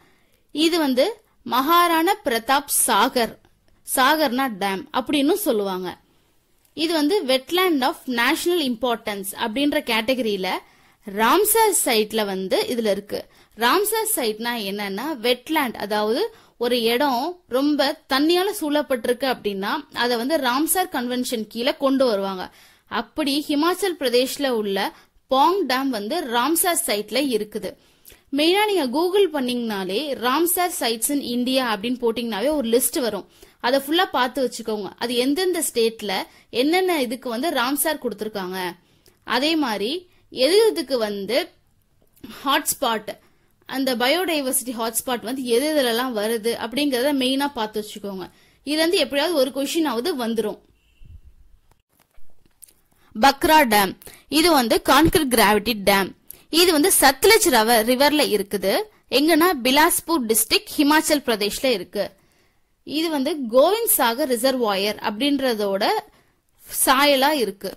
S1: இது வந்து மகாராணா பிரதாப் சாகர். சாகர்னா டேம் அப்படின்னு சொல்லுவாங்க. இது வந்து வெட்லேண்ட் ஆஃப் நேஷனல் இம்பார்ட்டன்ஸ் அப்படின்ற கேட்டகரியில ராம்சர் சைட்ல வந்து இதுல இருக்கு. ராம்சர் சைட்னா என்னன்னா வெட்லேண்ட் அதாவது ஒரு இடம் ரொம்ப தண்ணியால சூழப்பட்டிருக்கு அப்படின்னா அதை வந்து ராம்சார் கன்வென்ஷன் கீழே கொண்டு வருவாங்க. அப்படி ஹிமாச்சல் பிரதேஷ்ல உள்ள பாங் டேம் வந்து ராம்சார் சைட்ல இருக்குது. மெயினா நீங்க கூகுள் பண்ணீங்கனாலே ராம்சார் சைட்ஸ் இன் இந்தியா அப்படின்னு போட்டீங்கனாவே ஒரு லிஸ்ட் வரும். அதை ஃபுல்லா பார்த்து வச்சுக்கோங்க. அது எந்தெந்த ஸ்டேட்ல என்னென்ன இதுக்கு வந்து ராம்சார் கொடுத்துருக்காங்க. அதே மாதிரி எது இதுக்கு வந்து ஹாட்ஸ்பாட் அந்த பயோடைவர்சிட்டி ஹாட்ஸ்பாட் வந்து எது எதுலலாம் வருது அப்படிங்கறத மெயினா பார்த்து வச்சுக்கோங்க. இது வந்து எப்படியாவது ஒரு கொஷின் ஆகுது வந்துரும். பக்ரா டேம் இது வந்து கான்கிரீட் கிராவிட்டி டேம் இது வந்து சத்லஜ் ரிவர்ல இருக்குது. எங்கன்னா பிலாஸ்பூர் டிஸ்ட்ரிக்ட் ஹிமாச்சல் பிரதேஷ்ல இருக்கு. இது வந்து கோவிந்த் சாகர் ரிசர்வாயர் அப்படின்றதோட சாயலா இருக்கு.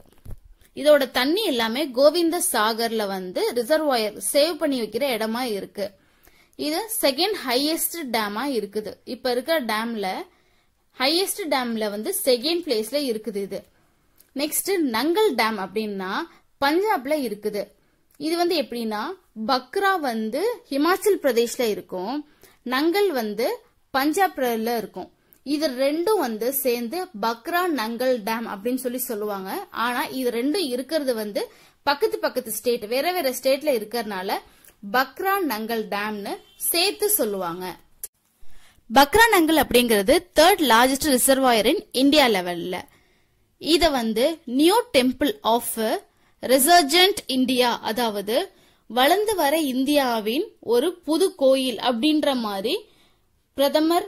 S1: இதோட தண்ணி எல்லாமே கோவிந்த சாகர்ல வந்து ரிசர்வாயர் சேவ் பண்ணி வைக்கிற இடமா இருக்கு. இது செகண்ட் ஹையஸ்ட் டேமா இருக்குது. இப்ப இருக்கிற டேம்ல ஹையஸ்ட் டேம்ல வந்து செகண்ட் பிளேஸ்ல இருக்குது இது. நெக்ஸ்ட் நங்கல் டேம் அப்படின்னா பஞ்சாப்ல இருக்குது. இது வந்து எப்படின்னா பக்ரா வந்து ஹிமாச்சல் பிரதேஷ்ல இருக்கும். நங்கல் வந்து பஞ்சாப்ல இருக்கும். இது ரெண்டும் வந்து சேர்ந்து பக்ரா நங்கல் டேம் அப்படின்னு சொல்லி சொல்லுவாங்க. ஆனா இது ரெண்டும் இருக்கிறது வந்து பக்கத்து பக்கத்து ஸ்டேட் வேற வேற ஸ்டேட்ல இருக்கிறதுனால பக்ரா நங்கல் டேம்னு சேர்த்து சொல்லுவாங்க. பக்ரா நங்கல் அப்படிங்கிறது third largest reservoir in India லெவல்ல இத வந்து new temple of resurgent India அதாவது வளர்ந்து வர இந்தியாவின் ஒரு புது கோயில் அப்படின்ற மாதிரி பிரதமர்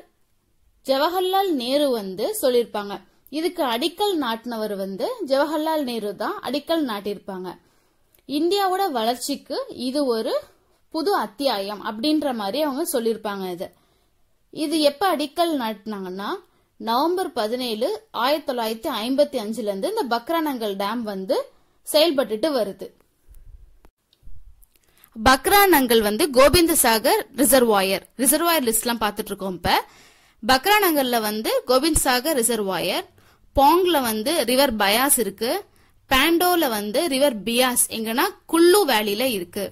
S1: ஜவஹர்லால் நேரு வந்து சொல்லியிருப்பாங்க. இதுக்கு அடிக்கல் நாட்டினவர் வந்து ஜவஹர்லால் நேரு தான் அடிக்கல் நாட்டியிருப்பாங்க. இந்தியாவோட வளர்ச்சிக்கு இது ஒரு புது அத்தியாயம் அப்படின்ற மாதிரி அவங்க சொல்லியிருப்பாங்க இது. இது எப்ப அடிக்கல் நாட்டினாங்கன்னா நவம்பர் பதினேழு ஆயிரத்தி தொள்ளாயிரத்தி ஐம்பத்தி அஞ்சுல இருந்து இந்த பக்ரானங்கல் டேம் வந்து செயல்பட்டுட்டு வருது. பக்ரானங்கல் வந்து Gobind Sagar reservoir. Reservoir list எல்லாம் பாத்துட்டு இருக்கோம் இப்ப. பக்ரா நகர்ல வந்து கோவிந்த் சாகர் ரிசர்வாயர் பாங்ல வந்து ரிவர் பயாஸ் இருக்கு பாண்டோல வந்து ரிவர் பியாஸ் எங்கன்னா குல்லு வேலியில இருக்கு.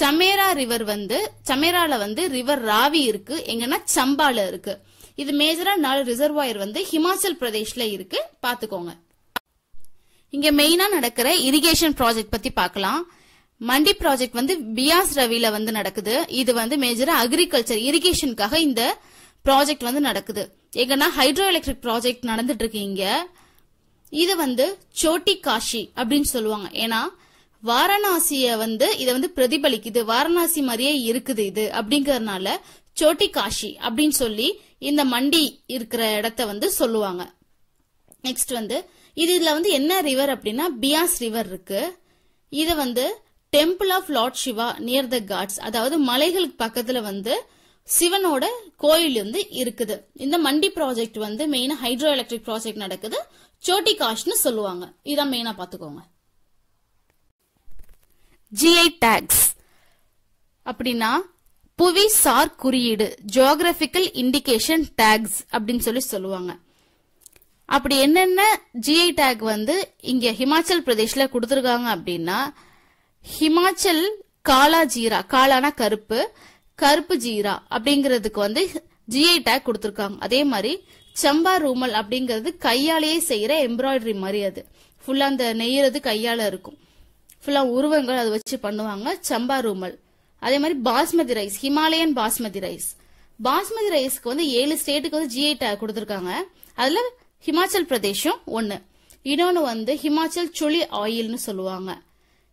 S1: சமேரா ரிவர் வந்து சமேரால வந்து ரிவர் ராவி இருக்கு எங்கன்னா சம்பால இருக்கு. இது மேஜரா நாலு ரிசர்வாயர் வந்து ஹிமாச்சல் பிரதேஷ்ல இருக்கு பாத்துக்கோங்க. இங்க மெயினா நடக்கிற இரிகேஷன் ப்ராஜெக்ட் பத்தி பார்க்கலாம் மண்டி ப்ராஜெக்ட் வந்து பியாஸ் ரவில வந்து நடக்குது. இது வந்து மேஜரா அக்ரிகல்ச்சர் இரிகேஷனுக்காக இந்த ப்ராஜெக்ட் வந்து நடக்குது. எங்கன்னா ஹைட்ரோ எலக்ட்ரிக் ப்ராஜெக்ட் நடந்துட்டு இருக்கு இங்க. இது வந்து சோட்டி காஷி அப்படின்னு சொல்லுவாங்க. ஏன்னா வாரணாசிய வந்து இதை வந்து பிரதிபலிக்குது. வாரணாசி மாதிரியே இருக்குது இது அப்படிங்கறதுனால சோட்டி காஷி அப்படின்னு சொல்லி இந்த மண்டி இருக்கிற இடத்த வந்து சொல்லுவாங்க. நெக்ஸ்ட் வந்து இது இதுல வந்து என்ன ரிவர் அப்படின்னா பியாஸ் ரிவர் இருக்கு. இது வந்து temple of lord Shiva near the ghats அதாவது மலைகளுக்கு பக்கத்துல வந்து சிவனோட கோயில் வந்து இருக்குது. இந்த மண்டி ப்ராஜெக்ட் வந்து மெயினா ஹைட்ரோ எலக்ட்ரிக் ப்ராஜெக்ட் நடக்குது. சோட்டி காஷ்னு சொல்லுவாங்க. இதான் மெயினா பாத்துக்கோங்க ஜிஐ டேக்ஸ் அப்படின்னா புவி சார் குறியீடு ஜியோகிராபிக்கல் இண்டிகேஷன் டேக்ஸ் அப்படின்னு சொல்லி சொல்லுவாங்க. அப்படி என்னென்ன ஜிஐ டேக் வந்து இங்க ஹிமாச்சல் பிரதேஷ்ல கொடுத்திருக்காங்க அப்படின்னா ஹிமாச்சல் காலா ஜீரா காலானா கருப்பு கருப்பு ஜீரா அப்படிங்கிறதுக்கு வந்து ஜிஐ டேக் கொடுத்திருக்காங்க. அதே மாதிரி சம்பா ரூமல் அப்படிங்கிறது கையாலேயே செய்யற எம்ப்ராய்டரி மாதிரி அது. ஃபுல்லா அந்த நெய்யறது கையால இருக்கும். ஃபுல்லா உருவங்கள் அதை வச்சு பண்ணுவாங்க. சம்பா ரூமல். அதே மாதிரி basmati rice Himalayan basmati rice. Basmati ரைஸ்க்கு வந்து ஏழு ஸ்டேட்டுக்கு வந்து ஜிஐ டேக் கொடுத்திருக்காங்க. அதுல ஹிமாச்சல் பிரதேஷும் ஒன்னு இன்னொன்னு வந்து ஹிமாச்சல் சுழி ஆயில்னு சொல்லுவாங்க.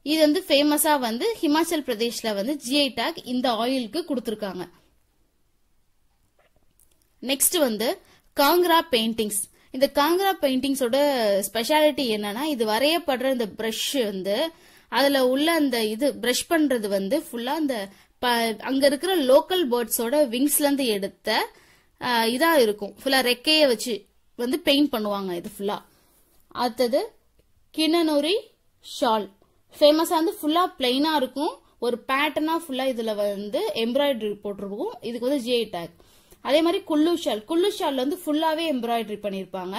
S1: இது வந்து ஃபேமஸா வந்து ஹிமாச்சல் பிரதேஷ்ல வந்து ஜிஐ டாக் இந்த ஆயிலுக்கு கொடுத்துருக்காங்க. நெக்ஸ்ட் வந்து காங்க்ரா பெயிண்டிங்ஸ் இந்த காங்க்ரா பெயிண்டிங்ஸோட ஸ்பெஷாலிட்டி என்னன்னா இது வரையப்படுற இந்த பிரஷ் வந்து அதுல உள்ள அந்த இது பிரஷ் பண்றது வந்து ஃபுல்லா அந்த ப- அங்க இருக்கிற லோக்கல் பேர்ட்ஸோட விங்ஸ்ல இருந்து எடுத்த இதா இருக்கும். ஃபுல்லா ரெக்கைய வச்சு வந்து பெயிண்ட் பண்ணுவாங்க இது ஃபுல்லா அடுத்தது கிணநூரி ஷால். ஃபேமஸாக வந்து ஃபுல்லாக பிளெயினாக இருக்கும். ஒரு பேட்டர்னா ஃபுல்லா இதுல வந்து எம்ப்ராய்டரி போட்டிருக்கும். இதுக்கு வந்து ஜிஐ டேக் அதே மாதிரி குல்லு ஷால். குல்லு ஷால் வந்து ஃபுல்லாவே எம்ப்ராய்டரி பண்ணிருப்பாங்க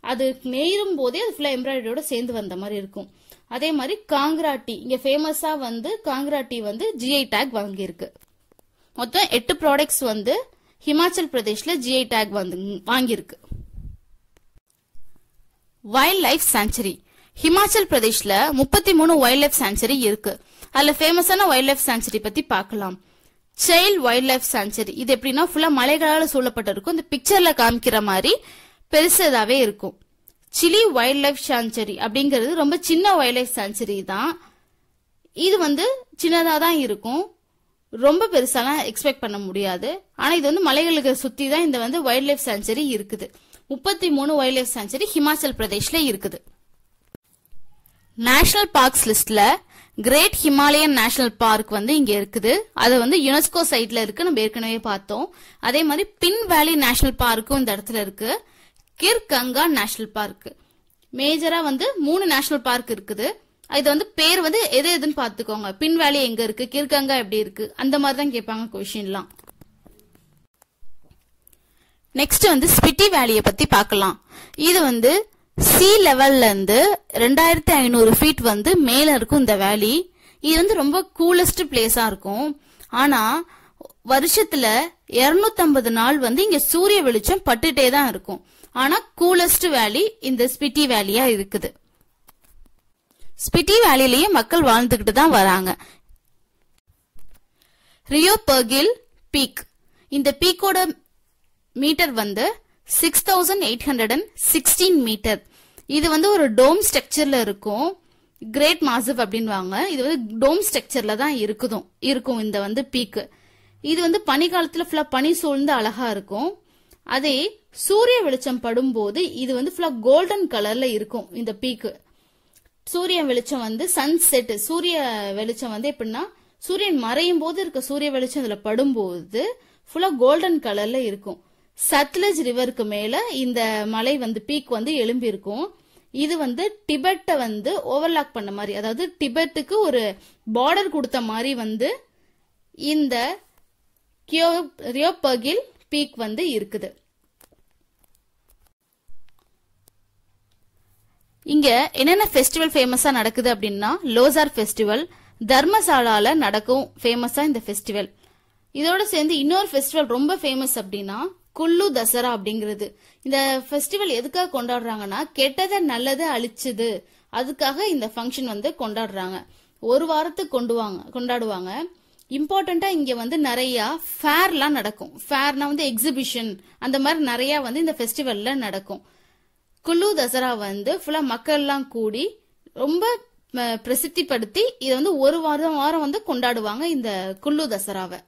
S1: அது நெய்யும் போதே அது ஃபுல்லா எம்ப்ராய்டரியோட சேர்ந்து வந்த மாதிரி இருக்கும். அதே மாதிரி காங்கிராட்டி. இங்க ஃபேமஸா வந்து காங்கிராட்டி வந்து ஜிஐ டேக் வாங்கியிருக்கு. மொத்தம் எட்டு ப்ராடக்ட்ஸ் வந்து ஹிமாச்சல் பிரதேஷ்ல ஜிஐ டேக் வந்து வாங்கியிருக்கு. வைல்ட் லைஃப் சாங்சுரி ஹிமாச்சல் பிரதேஷ்ல முப்பத்தி மூணு வைல்ட் லைஃப் சாங்சுரி இருக்கு. அதுல ஃபேமஸான வைல்ட் லைஃப் சாங்சுரி பத்தி பார்க்கலாம். சைல்ட் வைல்ட் லைஃப் சாங்சுரி இது எப்படின்னா ஃபுல்லா மலைகளால் சூழப்பட்டிருக்கும். இந்த பிக்சர்ல காமிக்கிற மாதிரி பெருசதாவே இருக்கும். சிலி வைல்ட் லைஃப் சாங்சுரி அப்படிங்கிறது ரொம்ப சின்ன வைல்ட் லைஃப் சாங்சுரி தான். இது வந்து சின்னதா தான் இருக்கும். ரொம்ப பெருசாலாம் எக்ஸ்பெக்ட் பண்ண முடியாது. ஆனா இது வந்து மலைகளுக்கு சுத்தி தான் இந்த வந்து வைல்ட் லைஃப் சாங்சுரி இருக்குது. முப்பத்தி மூணு வைல்ட் லைஃப் சாங்சுரி ஹிமாச்சல் பிரதேஷ்ல இருக்குது. நேஷனல் பார்க்ஸ் லிஸ்ட்ல கிரேட் ஹிமாலயன் நேஷனல் பார்க் வந்து இங்க இருக்குது. அது வந்து யுனெஸ்கோ சைட்ல இருக்கு. நம்ம ஏற்கனவே பார்த்தோம். அதே மாதிரி பின் வேலி நேஷனல் பார்க்கும் இந்த இடத்துல இருக்கு. கிர்கங்கா நேஷனல் பார்க் மேஜரா வந்து மூணு நேஷனல் பார்க் இருக்குது. இது வந்து பேர் வந்து எது எதுன்னு பாத்துக்கோங்க பின் வேலி எங்க இருக்கு? கிர்கங்கா எப்படி இருக்கு? அந்த மாதிரி தான் கேட்பாங்க கொஸ்டின்லாம் நெக்ஸ்ட் வந்து ஸ்பிட்டி வேலியை பத்தி பார்க்கலாம். இது வந்து சி லெவல்ல இருந்து ரெண்டாயிரத்தி ஐநூறு ஃபீட் வந்து மேல இருக்கும் இந்த வேலி இது வந்து ரொம்ப கூலஸ்ட் பிளேஸா இருக்கும். ஆனா வருஷத்துல 250 நாள் வந்து இங்க சூரிய வெளிச்சம் பட்டுட்டே தான் இருக்கும். ஆனா கூலஸ்ட் வேலி இந்த ஸ்பிட்டி வேலியா இருக்குது. ஸ்பிட்டி வேலிலேயே மக்கள் வாழ்ந்துகிட்டு தான் வராங்க. ரியோ பர்கில் பீக் இந்த பீக்கோட மீட்டர் வந்து six thousand eight hundred and sixteen metre இது வந்து ஒரு டோம் ஸ்ட்ரக்சர்ல இருக்கும். கிரேட் மாசிவ் அப்படின்வாங்க. இது வந்து டோம் ஸ்ட்ரக்சர்ல தான் இருக்குதும். இருக்கும் இந்த வந்து பீக்கு இது வந்து பனிக்காலத்துல ஃபுல்லா பனி சூழ்ந்து அழகா இருக்கும். அதே சூரிய வெளிச்சம் படும்போது இது வந்து ஃபுல்லா கோல்டன் கலர்ல இருக்கும் இந்த பீக்கு சூரிய வெளிச்சம் வந்து சன்செட் சூரிய வெளிச்சம் வந்து எப்படின்னா சூரியன் மறையும் போது இருக்க சூரிய வெளிச்சம் இதுல படும்போது ஃபுல்லா கோல்டன் கலர்ல இருக்கும். சத்லஜ் ரிவருக்கு மேல இந்த மலை வந்து பீக் வந்து எழும்பி இருக்கும் இது வந்து டிபெட்டை வந்து ஓவர்லாக் பண்ண மாதிரி அதாவது டிபெட்டுக்கு ஒரு பார்டர் கொடுத்த மாதிரி வந்து இந்த கியோ ரியோபகில் பீக் வந்து இருக்குது. இங்க என்னென்ன ஃபெஸ்டிவல் ஃபேமஸா நடக்குது அப்படின்னா லோசார் ஃபெஸ்டிவல் தர்மசாலால நடக்கும் ஃபேமஸா இந்த ஃபெஸ்டிவல் இதோட சேர்ந்து இன்னொரு ஃபெஸ்டிவல் ரொம்ப ஃபேமஸ் அப்படின்னா குல்லு தசரா அப்படிங்கிறது. இந்த ஃபெஸ்டிவல் எதுக்காக கொண்டாடுறாங்கன்னா கெட்டதை நல்லது அழிச்சது. அதுக்காக இந்த ஃபங்க்ஷன் வந்து கொண்டாடுறாங்க. ஒரு வாரத்துக்கு கொண்டுவாங்க கொண்டாடுவாங்க. இம்பார்ட்டண்டா இங்க வந்து நிறைய ஃபேர்லாம் நடக்கும். ஃபேர்னா வந்து எக்ஸிபிஷன் அந்த மாதிரி நிறைய வந்து இந்த ஃபெஸ்டிவல்ல நடக்கும். குல்லு தசரா வந்து ஃபுல்லா மக்கள்லாம் கூடி ரொம்ப பிரசித்திப்படுத்தி இதை வந்து ஒரு வாரம் வாரம் வந்து கொண்டாடுவாங்க இந்த குல்லு தசராவை.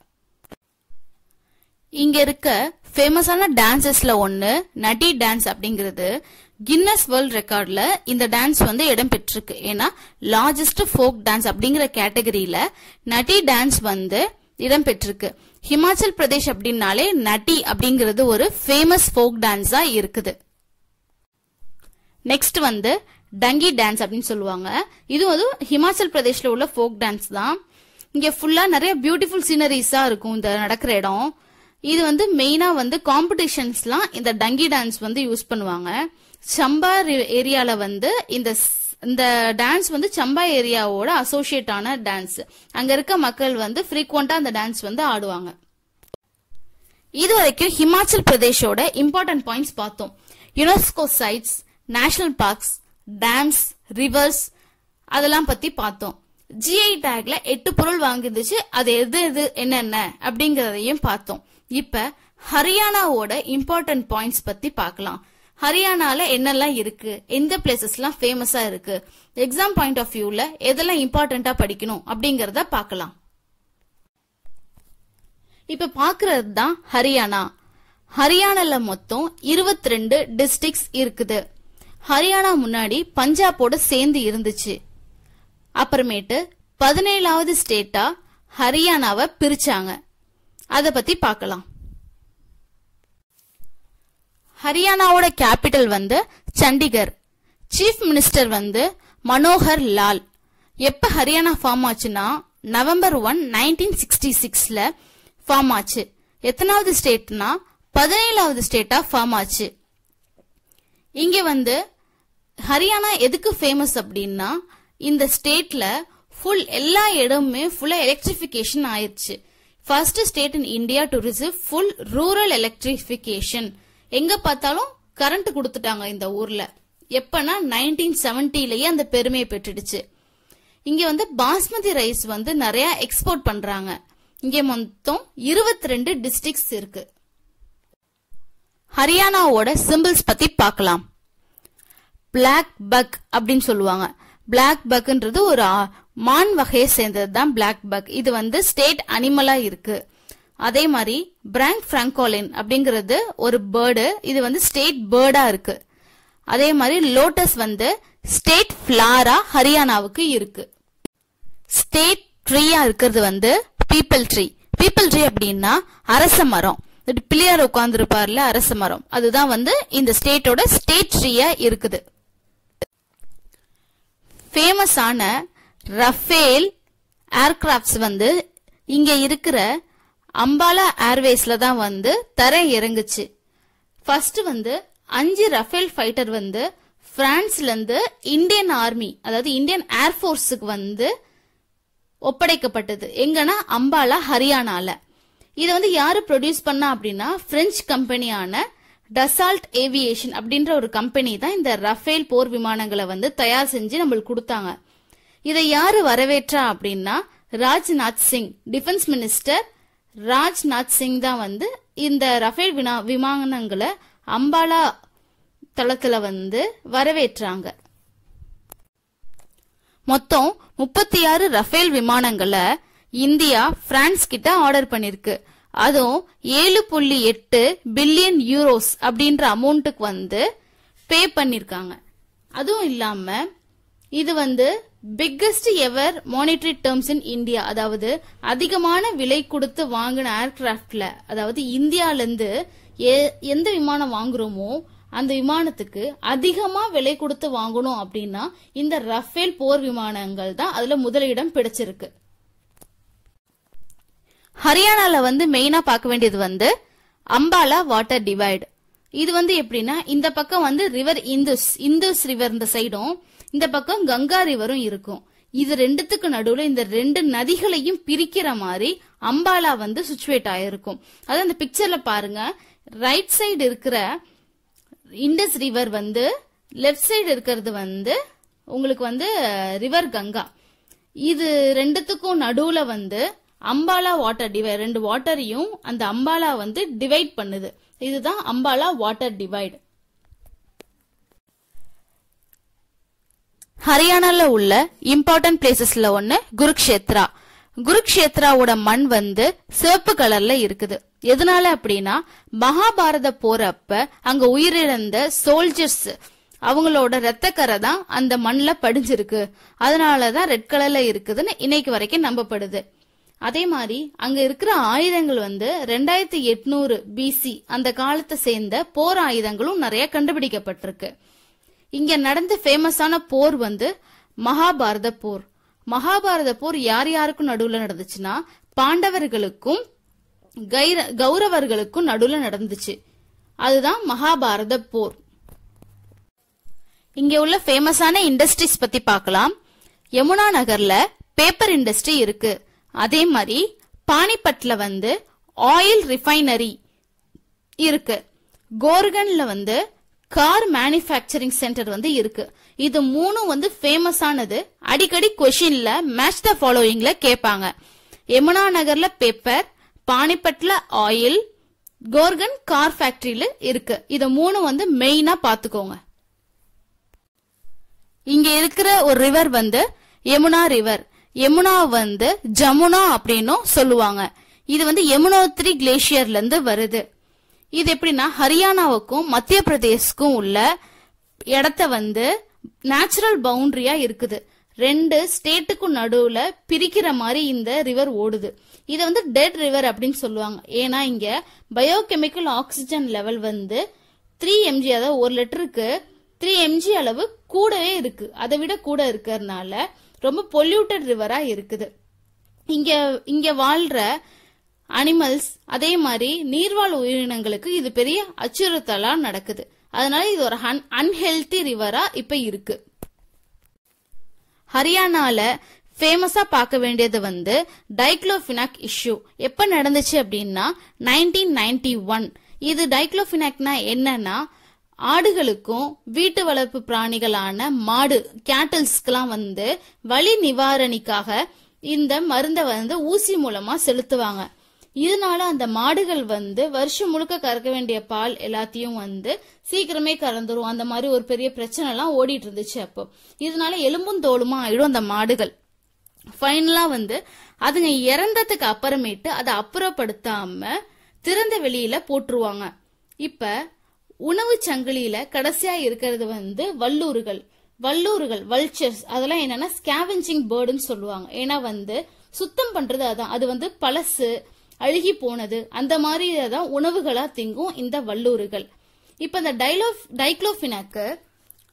S1: இங்க இருக்க ஃபேமஸான டான்சஸ்ல ஒன்று நட்டி டான்ஸ் அப்படிங்கிறது கின்னஸ் வேர்ல்ட் ரெக்கார்ட்ல இந்த டான்ஸ் வந்து இடம் பெற்றிருக்கு ஏன்னா லார்ஜஸ்ட் ஃபோக் டான்ஸ் அப்படிங்கிற கேட்டகரியில நடி டான்ஸ் வந்து இடம் பெற்றிருக்கு ஹிமாச்சல் பிரதேஷ் அப்படின்னாலே நட்டி அப்படிங்கிறது ஒரு ஃபேமஸ் ஃபோக் டான்ஸா இருக்குது. நெக்ஸ்ட் வந்து டங்கி டான்ஸ் அப்படின்னு சொல்லுவாங்க. இது வந்து ஹிமாச்சல் பிரதேஷ்ல உள்ள ஃபோக் டான்ஸ் தான். இங்க ஃபுல்லா நிறைய பியூட்டிஃபுல் சீனரிஸா இருக்கும். இந்த நடக்கிற இடம். இது வந்து மெயினா வந்து காம்படிஷன்ஸ்லாம் இந்த டங்கி டான்ஸ் வந்து யூஸ் பண்ணுவாங்க. சம்பா ஏரியால வந்து இந்த ஸ்- இந்த டான்ஸ் வந்து சம்பா ஏரியாவோட அசோசியேட் ஆன டான்ஸ் அங்க இருக்க மக்கள் வந்து ஃப்ரீக்வெண்டா அந்த டான்ஸ் வந்து ஆடுவாங்க. இது வரைக்கும் ஹிமாச்சல் பிரதேஷோட இம்பார்ட்டன்ட் பாயிண்ட்ஸ் பார்த்தோம். UNESCO sites national parks dams rivers அதெல்லாம் பத்தி பார்த்தோம். ஜிஐ டேக்ல எட்டு பொருள் வாங்கிருந்துச்சு. அது எது எது என்னென்ன அப்படிங்கறதையும் பார்த்தோம். இப்ப ஹரியானாவோட இம்பார்ட்டன்ட் பாயிண்ட்ஸ் பத்தி பார்க்கலாம். ஹரியானால என்னெல்லாம் இருக்கு? எந்த பிளேசஸ்லாம் ஃபேமஸா இருக்கு? எக்ஸாம் பாயிண்ட் ஆஃப் வியூல எதெல்லாம் இம்பார்ட்டண்டா படிக்கணும் அப்படிங்கறத பார்க்கலாம். இப்ப பாக்குறது தான் ஹரியானா. ஹரியானால மொத்தம் 22 ரெண்டு டிஸ்ட்ரிக்ட்ஸ் இருக்குது. ஹரியானா முன்னாடி பஞ்சாபோட சேர்ந்து இருந்துச்சு. அப்புறமேட்டு பதினேழாவது ஸ்டேட்டா ஹரியானாவை பிரிச்சாங்க. அத பத்தி பார்க்கலாம் ஹரியானாவோட கேபிட்டல் வந்து சண்டிகர். சீஃப் மினிஸ்டர் வந்து மனோகர் லால். எப்ப ஹரியானா ஃபார்ம் ஆச்சுன்னா நவம்பர் ஒன் நைன்டீன் சிக்ஸ்டி சிக்ஸ்ல ஃபார்ம் ஆச்சு. எத்தனாவது ஸ்டேட்னா பதினேழாவது ஸ்டேட்டா ஃபார்ம் ஆச்சு. இங்க வந்து ஹரியானா எதுக்கு ஃபேமஸ் அப்படின்னா இந்த ஸ்டேட்ல ஃபுல் எல்லா இடமுமே ஃபுல்லா எலக்ட்ரிபிகேஷன் ஆயிடுச்சு first state in India to receive full rural electrification எங்க பார்த்தாலும் கரண்ட் கொடுத்துட்டாங்க இந்த ஊர்ல. எப்பனா நைன்டீன் செவன்டிலேயே அந்த பெருமையை பெற்றுடுச்சு. இங்க வந்து பாஸ்மதி ரைஸ் வந்து நிறைய எக்ஸ்போர்ட் பண்றாங்க. இங்க மொத்தம் இருபத்தி ரெண்டு டிஸ்ட்ரிக்ட்ஸ் இருக்கு. ஹரியானாவோட சிம்பிள்ஸ் பத்தி பார்க்கலாம். பிளாக் பக் அப்படின்னு சொல்லுவாங்க. பிளாக் பக்ன்றது ஒரு மான் வகையை சேர்ந்தது தான் பிளாக் பக் இது வந்து ஸ்டேட் அனிமலா இருக்கு. அதே மாதிரி பிராங்க் பிராங்கோலின் அப்படிங்கிறது ஒரு பேர்டு இது வந்து ஸ்டேட் பேர்டா இருக்கு. அதே மாதிரி லோட்டஸ் வந்து ஸ்டேட் பிளாரா ஹரியானாவுக்கு இருக்கு. ஸ்டேட் ட்ரீயா இருக்கிறது வந்து பீப்பிள் ட்ரீ பீப்பிள் ட்ரீ அப்படின்னா அரச மரம். பிள்ளையார் உட்கார்ந்துருப்பார்ல அரச மரம். அதுதான் வந்து இந்த ஸ்டேட்டோட ஸ்டேட் ட்ரீயா இருக்குது. ஃபேமஸான ரஃபேல் ஏர்கிராப்ட்ஸ் வந்து இங்க இருக்கிற அம்பாலா ஏர்வேஸ்ல தான் வந்து தர இறங்குச்சு. ஃபர்ஸ்ட் வந்து அஞ்சு ரஃபேல் ஃபைட்டர் வந்து பிரான்ஸ்ல இருந்து இந்தியன் ஆர்மி அதாவது இந்தியன் ஏர்ஃபோர்ஸுக்கு வந்து ஒப்படைக்கப்பட்டது. எங்கன்னா அம்பாலா ஹரியானால. இதை வந்து யாரு ப்ரொடியூஸ் பண்ணா அப்படின்னா பிரெஞ்சு கம்பெனியான டசால்ட் ஏவியேஷன் அப்படின்ற ஒரு கம்பெனி தான் இந்த ரஃபேல் போர் விமானங்களை வந்து தயார் செஞ்சு நம்மளுக்கு கொடுத்தாங்க. இதை யாரு வரவேற்றா அப்படின்னா ராஜ்நாத் சிங் டிஃபென்ஸ் மினிஸ்டர் ராஜ்நாத் சிங் தான் வந்து இந்த ரஃபேல் வினா- விமானங்களை அம்பாலா தளத்துல வந்து வரவேற்றாங்க. மொத்தம் முப்பத்தி ஆறு ரஃபேல் விமானங்களை இந்தியா பிரான்ஸ் கிட்ட ஆர்டர் பண்ணிருக்கு. அதுவும் ஏழு புள்ளி எட்டு பில்லியன் யூரோஸ் அப்படின்ற அமௌண்ட்டுக்கு வந்து பே பண்ணிருக்காங்க. அதுவும் இல்லாம இது வந்து biggest ever monetary terms in India அதாவது அதிகமான விலை கொடுத்து வாங்கின ஏர்கிராஃப்ட்ல அதாவது இந்தியால இருந்து எ- எந்த விமானம் வாங்குறோமோ அந்த விமானத்துக்கு அதிகமா விலை கொடுத்து வாங்கணும் அப்படின்னா இந்த ரஃபேல் போர் விமானங்கள் தான் அதுல முதலிடம் பிடிச்சிருக்கு. ஹரியானால வந்து மெயினா பார்க்க வேண்டியது வந்து அம்பாலா வாட்டர் டிவைடு இது வந்து எப்படின்னா இந்த பக்கம் வந்து ரிவர் இந்துஸ் இந்துஸ் ரிவர் இந்த சைடும் இந்த பக்கம் கங்கா ரிவரும் இருக்கும். இது ரெண்டுத்துக்கு நடுவுல இந்த ரெண்டு நதிகளையும் பிரிக்கிற மாதிரி அம்பாலா வந்து சுச்சுவேட் ஆயிருக்கும். அதாவது அந்த பிக்சர்ல பாருங்க. ரைட் சைடு இருக்கிற இண்டஸ் ரிவர் வந்து லெஃப்ட் சைடு இருக்கிறது வந்து உங்களுக்கு வந்து ரிவர் கங்கா இது ரெண்டுத்துக்கும் நடுவுல வந்து அம்பாலா வாட்டர் டிவை ரெண்டு வாட்டரையும் அந்த அம்பாலா வந்து டிவைட் பண்ணுது. இதுதான் அம்பாலா வாட்டர் டிவைட் ஹரியானால உள்ள இம்பார்ட்டன்ட் பிளேசஸ்ல ஒன்னு குருக்ஷேத்ரா. குருக்ஷேத்ராவோட மண் வந்து சிவப்பு கலர்ல இருக்குது. எதனால அப்படின்னா மகாபாரத போறப்ப அங்க உயிரிழந்த சோல்ஜர்ஸ் அவங்களோட ரத்தக்கரை தான் அந்த மண்ல படிஞ்சிருக்கு. அதனாலதான் ரெட் கலர்ல இருக்குதுன்னு இன்னைக்கு வரைக்கும் நம்பப்படுது. அதே மாதிரி அங்க இருக்கிற ஆயுதங்கள் வந்து ரெண்டாயிரத்தி எட்நூறு பிசி அந்த காலத்தை சேர்ந்த போர் ஆயுதங்களும் நிறைய கண்டுபிடிக்கப்பட்டிருக்கு. இங்க நடந்த ஃபேமஸான போர் வந்து மகாபாரத போர். மகாபாரத போர் யார் யாருக்கும் நடுவுல நடந்துச்சுன்னா பாண்டவர்களுக்கும் கைர- கௌரவர்களுக்கும் நடுவுல நடந்துச்சு. அதுதான் மகாபாரத போர். இங்க உள்ள ஃபேமஸான இண்டஸ்ட்ரீஸ் பத்தி பார்க்கலாம். யமுனா நகர்ல பேப்பர் இண்டஸ்ட்ரி இருக்கு. அதே மாதிரி பானிபட்ல வந்து ஆயில் ரிஃபைனரி இருக்கு. கோர்கன்ல வந்து கார் மேனுஃபேக்சரிங் சென்டர் வந்து இருக்கு. இது மூணும் வந்து ஃபேமஸானது அடிக்கடி கொஷின்ல மேட்ச் த ஃபாலோயிங்ல கேட்பாங்க. யமுனா நகர்ல பேப்பர் பானிபட்ல ஆயில் கோர்கன் கார் ஃபேக்டரியில இருக்கு. இத மூணு வந்து மெயினா பாத்துக்கோங்க இங்க இருக்கிற ஒரு ரிவர் வந்து யமுனா ரிவர் யமுனா வந்து ஜமுனா அப்படின்னும் சொல்லுவாங்க. இது வந்து யமுனோத்ரி கிளேஷியர்ல இருந்து வருது. இது எப்படின்னா ஹரியானாவுக்கும் மத்திய பிரதேஷ்க்கும் உள்ள இடத்த வந்து நேச்சுரல் பவுண்டரியா இருக்குது. ரெண்டு ஸ்டேட்டுக்கும் நடுவுல பிரிக்கிற மாதிரி இந்த ரிவர் ஓடுது. இதை வந்து டெட் ரிவர் அப்படின்னு சொல்லுவாங்க. ஏன்னா இங்க பயோகெமிக்கல் ஆக்சிஜன் லெவல் வந்து த்ரீ எம்ஜி அதாவது ஒரு லிட்டருக்கு த்ரீ எம்ஜி அளவு கூடவே இருக்கு. அதை விட கூட இருக்கிறதுனால ரொம்ப பொல்யூட்டட் ரிவரா இருக்குது. இங்க இங்க வாழ்ற அனிமல்ஸ் அதே மாதிரி நீர்வாழ் உயிரினங்களுக்கு இது பெரிய அச்சுறுத்தலா நடக்குது. அதனால இது ஒரு அன்ஹெல்தி ரிவரா இப்ப இருக்கு. ஹரியானால ஃபேமஸா பார்க்க வேண்டியது வந்து டைக்ளோபினாக் இஷ்யூ எப்ப நடந்துச்சு அப்படின்னா நைன்டீன் நைன்டி ஒன் இது டைக்ளோபினாக்னா என்னன்னா ஆடுகளுக்கும் வீட்டு வளர்ப்பு பிராணிகளான மாடு கேட்டல்ஸ்க்கெல்லாம் வந்து வலி நிவாரணிக்காக இந்த மருந்தை வந்து ஊசி மூலமா செலுத்துவாங்க. இதனால அந்த மாடுகள் வந்து வருஷம் முழுக்க கறக்க வேண்டிய பால் எல்லாத்தையும் வந்து சீக்கிரமே கறந்துரும். அந்த மாதிரி ஒரு பெரிய பிரச்சனை எல்லாம் ஓடிட்டு இருந்துச்சு அப்போ. இதனால எலும்பும் தோலுமா ஆயிடும் அந்த மாடுகள். ஃபைனலா வந்து அதுங்க இறந்ததுக்கு அப்புறமேட்டு அதை அப்புறப்படுத்தாம திறந்த வெளியில போட்டுருவாங்க. இப்ப உணவு சங்கிலியில கடைசியா இருக்கிறது வந்து வல்லூறுகள். வல்லூறுகள் வல்ச்சர்ஸ் அதெல்லாம் என்னன்னா ஸ்கேவெஞ்சிங் பேர்டுன்னு சொல்லுவாங்க. ஏன்னா வந்து சுத்தம் பண்றது அதான். அது வந்து பழசு அழுகி போனது. அந்த மாதிரி தான் உணவுகளா திங்கும் இந்த வல்லூறுகள். இப்ப இந்த டைலோஃப் டைக்ளோபினாக்கு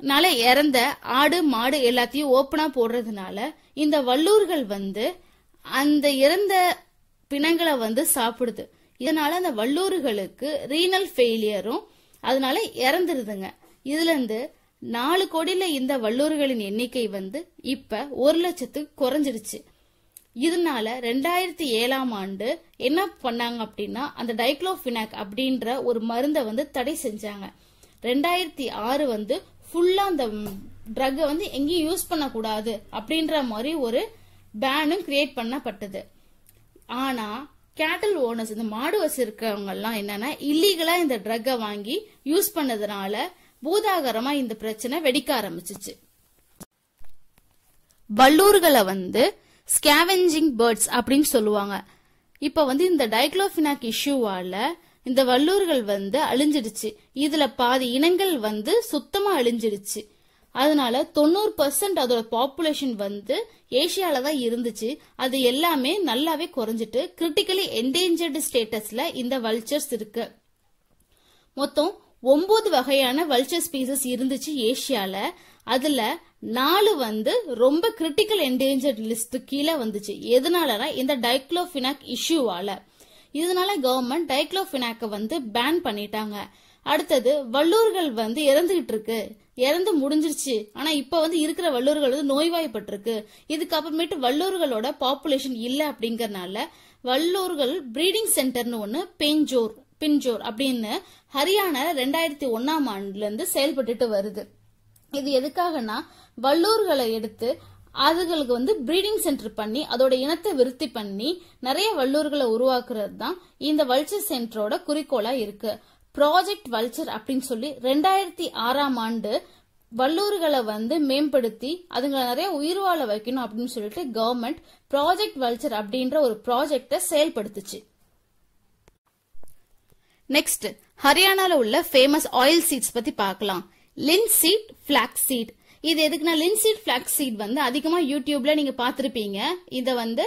S1: நால இறந்த ஆடு மாடு எல்லாத்தையும் ஓப்பனா போடுறதுனால இந்த வல்லூர்கள் வந்து அந்த இறந்த பிணங்களை வந்து சாப்பிடுது. இதனால அந்த வல்லூர்களுக்கு ரீனல் ஃபெயிலியரும் அதனால இறந்துருதுங்க. இதுல இருந்து நாலு கோடியில இந்த வல்லூர்களின் எண்ணிக்கை வந்து இப்ப ஒரு லட்சத்துக்கு குறைஞ்சிருச்சு இதனால ரெண்டாயிரத்தி ஏழாம் ஆண்டு என்ன பண்ணாங்க அப்படின்னா அந்த டைக்ளோபினாக் அப்படின்ற ஒரு மருந்தை வந்து தடை செஞ்சாங்க. ரெண்டாயிரத்தி ஆறு வந்து ஃபுல்லா அந்த ட்ரக்கை வந்து எங்கேயும் யூஸ் பண்ணக்கூடாது அப்படின்ற மாதிரி ஒரு பேனும் கிரியேட் பண்ணப்பட்டது. ஆனா கேட்டல் ஓனர்ஸ் இந்த மாடு வச்சிருக்கவங்க எல்லாம் என்னன்னா இல்லீகலா இந்த ட்ரக்கை வாங்கி யூஸ் பண்ணதுனால பூதாகரமா இந்த பிரச்சனை வெடிக்க ஆரம்பிச்சிச்சு. வல்லூர்களை வந்து ஸ்கேவெஞ்சிங் பேர்ட்ஸ் அப்படின்னு சொல்லுவாங்க. இப்ப வந்து இந்த டைக்ளோபினாக் இஷ்யூவால இந்த வல்லூர்கள் வந்து அழிஞ்சிடுச்சு. இதுல பாதி இனங்கள் வந்து சுத்தமா அழிஞ்சிடுச்சு. அதனால தொண்ணூறு பர்சன்ட் அதோட பாப்புலேஷன் வந்து ஏசியால தான் இருந்துச்சு. அது எல்லாமே நல்லாவே குறைஞ்சிட்டு கிரிட்டிக்கலி என்டேஞ்சர்டு ஸ்டேட்டஸ்ல இந்த வல்ச்சர்ஸ் இருக்கு. மொத்தம் ஒன்பது வகையான வல்ச்சர் ஸ்பீசஸ் இருந்துச்சு ஏசியால அதுல நாலு வந்து ரொம்ப கிரிட்டிக்கல் என்டேஞ்சர்ட் லிஸ்ட் கீழே வந்துச்சு. எதனாலனா இந்த டைக்ளோபினாக் இஷ்யூவால இதனால கவர்மெண்ட் டைக்ளோபினாக்கை வந்து பேன் பண்ணிட்டாங்க. அடுத்தது வல்லூர்கள் வந்து இறந்துகிட்டு இருக்கு இறந்து முடிஞ்சிருச்சு. ஆனா இப்ப வந்து இருக்கிற வல்லூர்கள் வந்து நோய்வாய்ப்பட்டிருக்கு. இதுக்கப்புறமேட்டு வல்லூர்களோட பாப்புலேஷன் இல்ல அப்படிங்கறனால வல்லூர்கள் பிரீடிங் சென்டர்னு ஒண்ணு பெஞ்சோர் பின்ஜோர் அப்படின்னு ஹரியானா ரெண்டாயிரத்தி ஒன்னாம் ஆண்டுல இருந்து செயல்பட்டுட்டு வருது. இது எதுக்காகனா வல்லூர்களை எடுத்து அதுகளுக்கு வந்து பிரீடிங் சென்டர் பண்ணி அதோட இனத்தை விருத்தி பண்ணி நிறைய வல்லூர்களை உருவாக்குறது தான் இந்த வல்ச்சர் சென்டரோட குறிக்கோளா இருக்கு. ப்ராஜெக்ட் வல்ச்சர் அப்படின்னு சொல்லி ரெண்டாயிரத்தி ஆறாம் ஆண்டு வல்லூர்களை வந்து மேம்படுத்தி அதுங்களை நிறைய உயிர் வாழ வைக்கணும் அப்படின்னு சொல்லிட்டு கவர்மெண்ட் ப்ராஜெக்ட் வல்ச்சர் அப்படின்ற ஒரு ப்ராஜெக்டை செயல்படுத்துச்சு. நெக்ஸ்ட் ஹரியானால உள்ள ஃபேமஸ் ஆயில் சீட்ஸ் பத்தி பார்க்கலாம். லின் சீட் பிளாக் சீட் இது எதுக்குன்னா லின் சீட் பிளாக் சீட் வந்து அதிகமா யூடியூப்ல நீங்க பாத்திருப்பீங்க இதை வந்து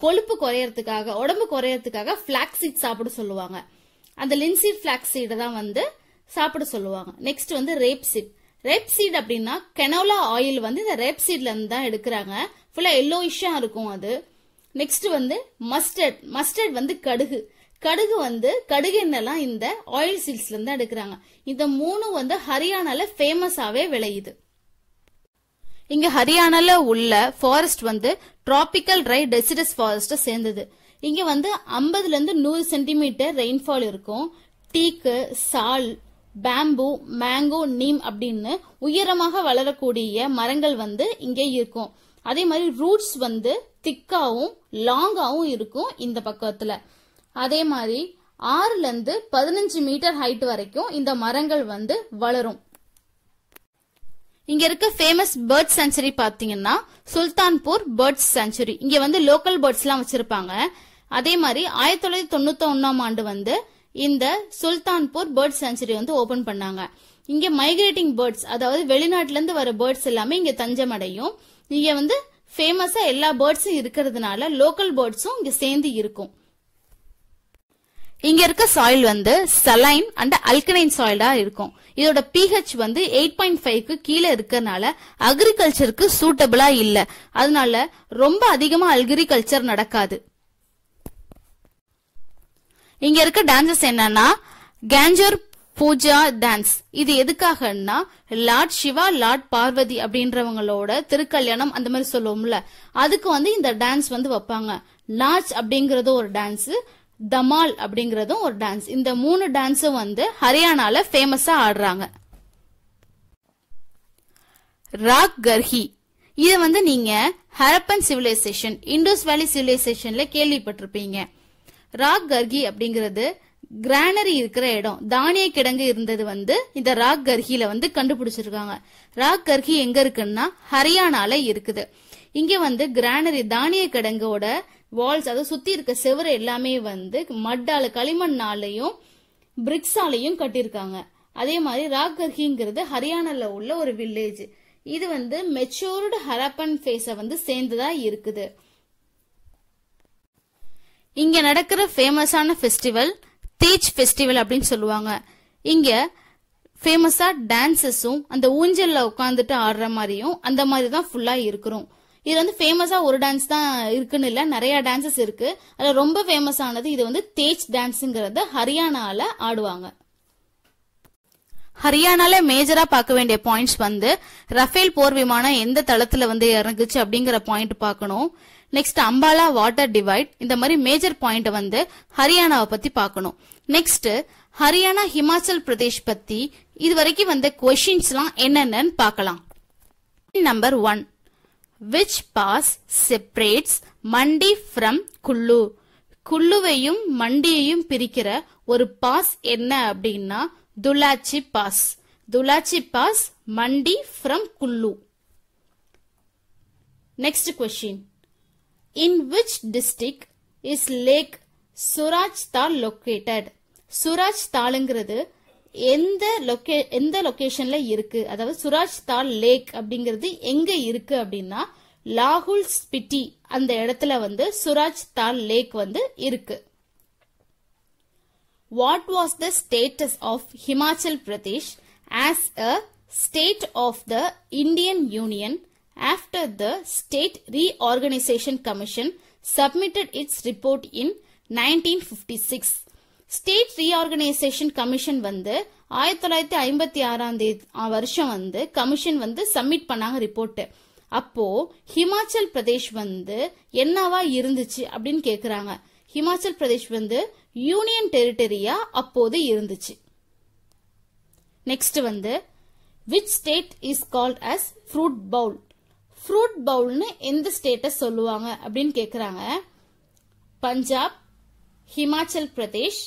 S1: கொழுப்பு குறையறதுக்காக உடம்பு குறையறதுக்காக பிளாக் சீட் சாப்பிட சொல்லுவாங்க. அந்த லின்சீட் பிளாக் சீடை தான் வந்து சாப்பிட சொல்லுவாங்க. நெக்ஸ்ட் வந்து ரேப் சீட் ரேப் சீட் அப்படின்னா கெனோலா ஆயில் வந்து இந்த ரேப் சீட்ல இருந்து தான் எடுக்கிறாங்க. ஃபுல்லா எல்லோயிஷா இருக்கும் அது. நெக்ஸ்ட் வந்து மஸ்டர்ட் மஸ்டர்ட் வந்து கடுகு. கடுகு வந்து கடுகு எண்ணெய்லாம் இந்த ஆயில் சீட்ஸ்ல இருந்து எடுக்கிறாங்க. இந்த மூணு வந்து ஹரியானால ஃபேமஸாவே விளையுது. இங்க ஹரியானால உள்ள ஃபாரஸ்ட் வந்து டிராபிக்கல் ட்ரை டெசிடஸ் ஃபாரஸ்ட சேர்ந்தது. இங்க வந்து ஐம்பதுல இருந்து நூறு சென்டிமீட்டர் ரெயின்ஃபால் இருக்கும். டீக்கு சால் பேம்பு மேங்கோ நீம் அப்படின்னு உயரமாக வளரக்கூடிய மரங்கள் வந்து இங்கே இருக்கும். அதே மாதிரி ரூட்ஸ் வந்து திக்காவும் லாங்காவும் இருக்கும் இந்த பக்கத்துல. அதே மாதிரி ஆறுல இருந்து பதினஞ்சு மீட்டர் ஹைட் வரைக்கும் இந்த மரங்கள் வந்து வளரும். இங்க இருக்க ஃபேமஸ் பேர்ட் சென்ச்சுரி பாத்தீங்கன்னா சுல்தான்பூர் பேர்ட்ஸ் சென்ச்சுரி இங்க வந்து லோக்கல் பேர்ட்ஸ் எல்லாம் வச்சிருப்பாங்க. அதே மாதிரி ஆயிரத்தி தொள்ளாயிரத்தி தொண்ணூத்தி ஒன்னாம் ஆண்டு வந்து இந்த சுல்தான்பூர் பேர்ட் சென்ச்சுரி வந்து ஓபன் பண்ணாங்க. இங்க மைக்ரேட்டிங் பேர்ட்ஸ் அதாவது வெளிநாட்டுல இருந்து வர பேர்ட்ஸ் எல்லாமே இங்க தஞ்சம் அடையும் இங்க வந்து ஃபேமஸா எல்லா பேர்ட்ஸும் இருக்கிறதுனால லோக்கல் பேர்ட்ஸும் இங்க சேர்ந்து இருக்கும். இங்க இருக்க சாயில் வந்து சலைன் அண்ட் அல்கனைன் சாயிலா இருக்கும். இதோட பிஹெச் வந்து எயிட் பாயிண்ட் ஃபைவ்க்கு கீழே இருக்கறனால அக்ரிகல்ச்சருக்கு சூட்டபிளா இல்ல. அதனால ரொம்ப அதிகமா அக்ரிகல்ச்சர் நடக்காது. இங்க இருக்க டான்சஸ் என்னன்னா கேஞ்சர் பூஜா டான்ஸ் இது எதுக்காகன்னா லார்ட் சிவா லார்ட் பார்வதி அப்படின்றவங்களோட திருக்கல்யாணம் அந்த மாதிரி சொல்லுவோம்ல. அதுக்கு வந்து இந்த டான்ஸ் வந்து வைப்பாங்க. நாச் அப்படிங்கறதும் ஒரு டான்ஸ் தமால் அப்படிங்கறதும் ஒரு டான்ஸ் இந்த மூணு டான்ஸும் வந்து ஹரியானால ஃபேமஸா ஆடுறாங்க. ராக் கர்ஹி இத வந்து நீங்க ஹரப்பன் சிவிலைசேஷன் இண்டோஸ் வேலி சிவிலைசேஷன்ல கேள்விப்பட்டிருப்பீங்க. ராக் கர்கி அப்படிங்கிறது கிரானரி இருக்கிற இடம். தானிய கிடங்கு இருந்தது வந்து இந்த ராக் கர்கில வந்து கண்டுபிடிச்சிருக்காங்க. ராக் கர்கி எங்க இருக்குன்னா ஹரியானால இருக்குது. இங்க வந்து கிரானரி தானிய கிடங்கோட வால்ஸ் அதாவது சுத்தி இருக்க செவரு எல்லாமே வந்து மட்டால களிமண்ணாலையும் பிரிக்ஸாலையும் கட்டியிருக்காங்க. அதே மாதிரி ராக் கர்கிங்கிறது ஹரியானால உள்ள ஒரு வில்லேஜ் இது வந்து மெச்சூர்டு ஹரப்பன் ஃபேஸ வந்து சேர்ந்துதான் இருக்குது. இங்க நடக்கிற ஃபேமஸான ஃபெஸ்டிவல் தேஜ் ஃபெஸ்டிவல் அப்படின்னு சொல்லுவாங்க. இங்க ஃபேமஸா டான்சஸும் அந்த ஊஞ்சல்ல உட்காந்துட்டு ஆடுற மாதிரியும் அந்த மாதிரி தான் ஃபுல்லா இருக்கிறோம். இது வந்து ஃபேமஸா ஒரு டான்ஸ் தான் இருக்குன்னு இல்ல நிறைய டான்சஸ் இருக்கு. அதுல ரொம்ப ஃபேமஸ் ஆனது இது வந்து தேஜ் டான்ஸ்ங்கிறத ஹரியானால ஆடுவாங்க. ஹரியானால மேஜரா பார்க்க வேண்டிய பாயிண்ட்ஸ் வந்து ரஃபேல் போர் விமானம் எந்த தளத்துல வந்து இறங்குச்சு அப்படிங்கிற பாயிண்ட் பார்க்கணும். நெக்ஸ்ட் அம்பாலா வாட்டர் டிவைட் இந்த மாதிரி மேஜர் பாயிண்ட் வந்து ஹரியானாவை பத்தி பார்க்கணும். நெக்ஸ்ட் ஹரியானா ஹிமாச்சல் பிரதேஷ் பத்தி இது வரைக்கும் வந்த கொஷின்ஸ்லாம் என்னென்னு பார்க்கலாம். Number one which pass separates Mandi from Kullu குல்லுவையும் மண்டியையும் பிரிக்கிற ஒரு பாஸ் என்ன அப்படின்னா Dulchi pass Dulchi pass Mandi from Kullu next question in which district is lake Suraj Tal located Suraj தாளுங்கிறது எந்த லொக்கே எந்த லொக்கேஷன்ல இருக்கு? அதாவது சுராஜ் தால் லேக் அப்படிங்கிறது எங்க இருக்கு அப்படின்னா லாகுல் ஸ்பிட்டி அந்த இடத்துல வந்து சுராஜ் தால் லேக் வந்து இருக்கு. What was the status of Himachal Pradesh as a state of the Indian union after the State Reorganization Commission submitted its report in 1956. State reorganisation commission வந்து ஆயிரத்தி தொள்ளாயிரத்தி ஐம்பத்தி ஆறாம் தேதி வருஷம் வந்து கமிஷன் வந்து சப்மிட் பண்ணாங்க ரிப்போர்ட்டு அப்போ ஹிமாச்சல் பிரதேஷ் வந்து என்னவா இருந்துச்சு அப்படின்னு கேக்குறாங்க. ஹிமாச்சல் பிரதேஷ் வந்து யூனியன் டெரிட்டரியா அப்போது இருந்துச்சு. நெக்ஸ்ட் வந்து which state is called as fruit bowl fruit பவுல்னு எந்த ஸ்டேட்டை சொல்லுவாங்க அப்படின்னு கேட்குறாங்க பஞ்சாப் ஹிமாச்சல் பிரதேஷ்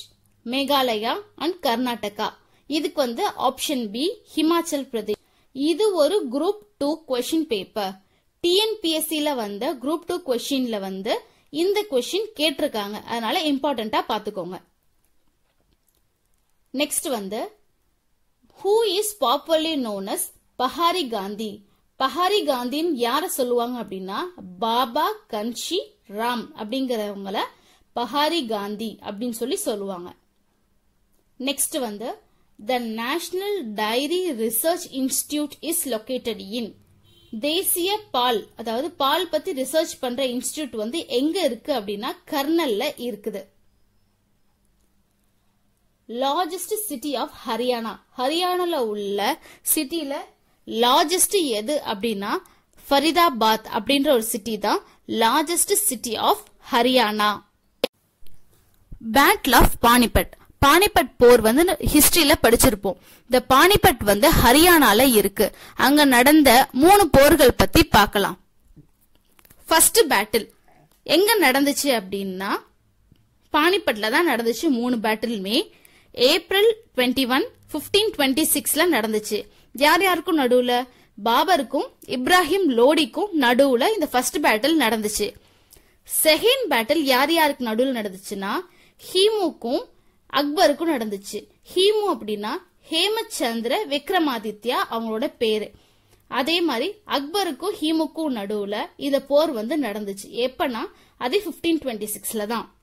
S1: மேகாலயா அண்ட் கர்நாடகா. இதுக்கு வந்து ஆப்ஷன் பி ஹிமாச்சல் பிரதேஷ். இது ஒரு குரூப் டூ கொஷின் பேப்பர் டிஎன்பிஎஸ்சியில வந்த குரூப் டூ கொஷின்ல வந்து இந்த கொஷின் கேட்டிருக்காங்க. அதனால இம்பார்ட்டண்டா பாத்துக்கோங்க. நெக்ஸ்ட் வந்து who is popularly known as Pahari Gandhi Pahari காந்தின்னு யார சொல்லுவாங்க அப்படின்னா பாபா கன்ஷி ராம் அப்படிங்கிறவங்கள பஹாரி காந்தி அப்படின்னு சொல்லி சொல்லுவாங்க. நெக்ஸ்ட் வந்து the national dairy research institute is located in தேசிய பால் அதாவது பால் பத்தி ரிசர்ச் பண்ற இன்ஸ்டிடியூட் வந்து எங்க இருக்கு அப்படின்னா கர்னல்ல இருக்குது. லார்ஜஸ்ட் சிட்டி ஆஃப் ஹரியானா ஹரியானால உள்ள சிட்டில லார்ஜஸ்ட் எது அப்படின்னா ஃபரிதாபாத் அப்படின்ற ஒரு சிட்டி தான் largest city of Haryana. Battle of Panipat Panipat போர் வந்து ஹிஸ்டரியில படிச்சிருப்போம். இந்த பானிபட் வந்து ஹரியானால இருக்கு. அங்க நடந்த மூணு போர்கள் பத்தி பார்க்கலாம். ஃபர்ஸ்ட் பேட்டில் எங்க நடந்துச்சு அப்படின்னா பானிபட்ல தான் நடந்துச்சு மூணு பேட்டிலுமே April twenty one fifteen twenty சிக்ஸ்ல நடந்துச்சு. யார் யாருக்கும் நடுவுல? பாபருக்கும் இப்ராஹிம் லோடிக்கும் நடுவுல இந்த ஃபர்ஸ்ட் பேட்டில் நடந்துச்சு. செகண்ட் பேட்டில் யார் யாருக்கு நடுவில் நடந்துச்சுன்னா ஹீமுக்கும் அக்பருக்கும் நடந்துச்சு. ஹீமு அப்படின்னா ஹேமச்சந்திர விக்ரமாதித்யா அவங்களோட பேரு. அதே மாதிரி அக்பருக்கும் ஹீமுக்கும் நடுவுல இந்த போர் வந்து நடந்துச்சு. எப்பனா அது பிப்டீன் டுவெண்ட்டி சிக்ஸ்ல தான்.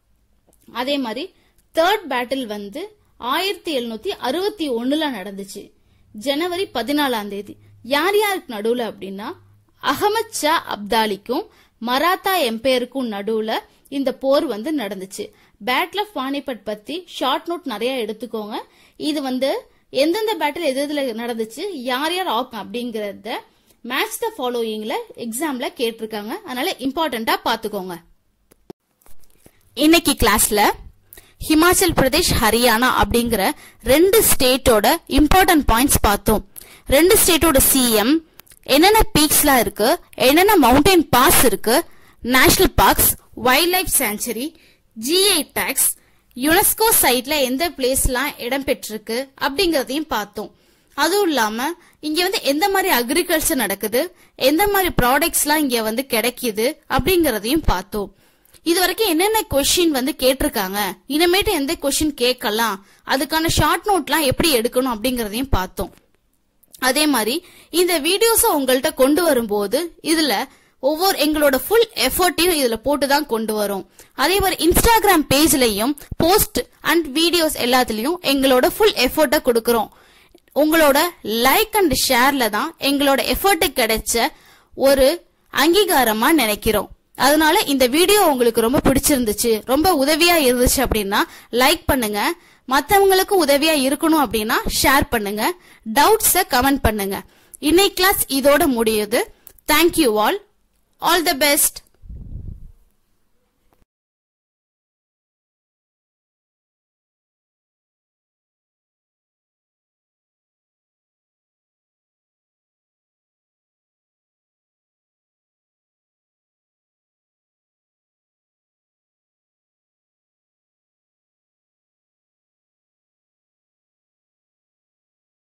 S1: அதே மாதிரி தேர்ட் பேட்டில் வந்து ஆயிரத்தி எழுநூத்தி அறுபத்தி ஒண்ணுல நடந்துச்சு. ஜனவரி பதினாலாம் தேதி. யார் யாருக்கு நடுவுல அப்படின்னா அகமத் ஷா அப்தாலிக்கும் மராத்தா எம்பையருக்கும் நடுவுல இந்த போர் வந்து நடந்துச்சு. பேட்டில் ஆஃப் பானிபட் பத்தி ஷார்ட் நோட் நிறைய எடுத்துக்கோங்க. இது வந்து எந்தெந்த பேட்டில் எது எதுல நடந்துச்சு யார் யார் ஆப் அப்படிங்கறத மேட்ச் த ஃபாலோயிங்ல எக்ஸாம்ல கேட்டிருக்காங்க. அதனால இம்பார்ட்டண்டா பாத்துக்கோங்க இன்னைக்கு கிளாஸ்ல ஹிமாச்சல் பிரதேஷ் ஹரியானா அப்படிங்கிற ரெண்டு ஸ்டேட்டோட இம்பார்ட்டன்ட் பாயிண்ட்ஸ் பார்த்தோம். ரெண்டு ஸ்டேட்டோட சிஎம் என்னென்ன பீக்ஸ்லாம் இருக்கு என்னென்ன மவுண்டைன் பாஸ் இருக்கு national parks wildlife sanctuary GI tags UNESCO சைட்ல எந்த பிளேஸ்லாம் இடம் பெற்றிருக்கு அப்படிங்கறதையும் பார்த்தோம். அதுவும் இல்லாம இங்க வந்து எந்த மாதிரி அக்ரிகல்ச்சர் நடக்குது எந்த மாதிரி ப்ராடக்ட்ஸ்லாம் இங்க வந்து கிடைக்குது அப்படிங்கறதையும் பார்த்தோம். இது வரைக்கும் என்னென்ன கொஸ்டின் வந்து கேட்டிருக்காங்க? இனிமேட்டு எந்த கொஸ்டின் கேட்கலாம்? அதுக்கான ஷார்ட் நோட்லாம் எப்படி எடுக்கணும் அப்படிங்கறதையும் பார்த்தோம். அதே மாதிரி இந்த வீடியோஸ உங்கள்கிட்ட கொண்டு வரும்போது இதுல ஒவ்வொரு எங்களோட ஃபுல் எஃபர்ட்டையும் இதுல போட்டு தான் கொண்டு வரோம். அதே மாதிரி இன்ஸ்டாகிராம் பேஜ்லயும் போஸ்ட் அண்ட் வீடியோஸ் எல்லாத்துலயும் எங்களோட ஃபுல் எஃபர்ட்டை கொடுக்கறோம். உங்களோட லைக் அண்ட் ஷேர்ல தான் எங்களோட எஃபர்ட்டு கிடைச்ச ஒரு அங்கீகாரமா நினைக்கிறோம். அதனால இந்த வீடியோ உங்களுக்கு ரொம்ப பிடிச்சிருந்துச்சு ரொம்ப உதவியா இருந்துச்சு அப்படின்னா லைக் பண்ணுங்க. மத்தவங்களுக்கு உதவியா இருக்கணும் அப்படின்னா ஷேர் பண்ணுங்க. டவுட்ஸ கமெண்ட் பண்ணுங்க. இன்னைக்கு கிளாஸ் இதோட முடியுது. Thank you all all the best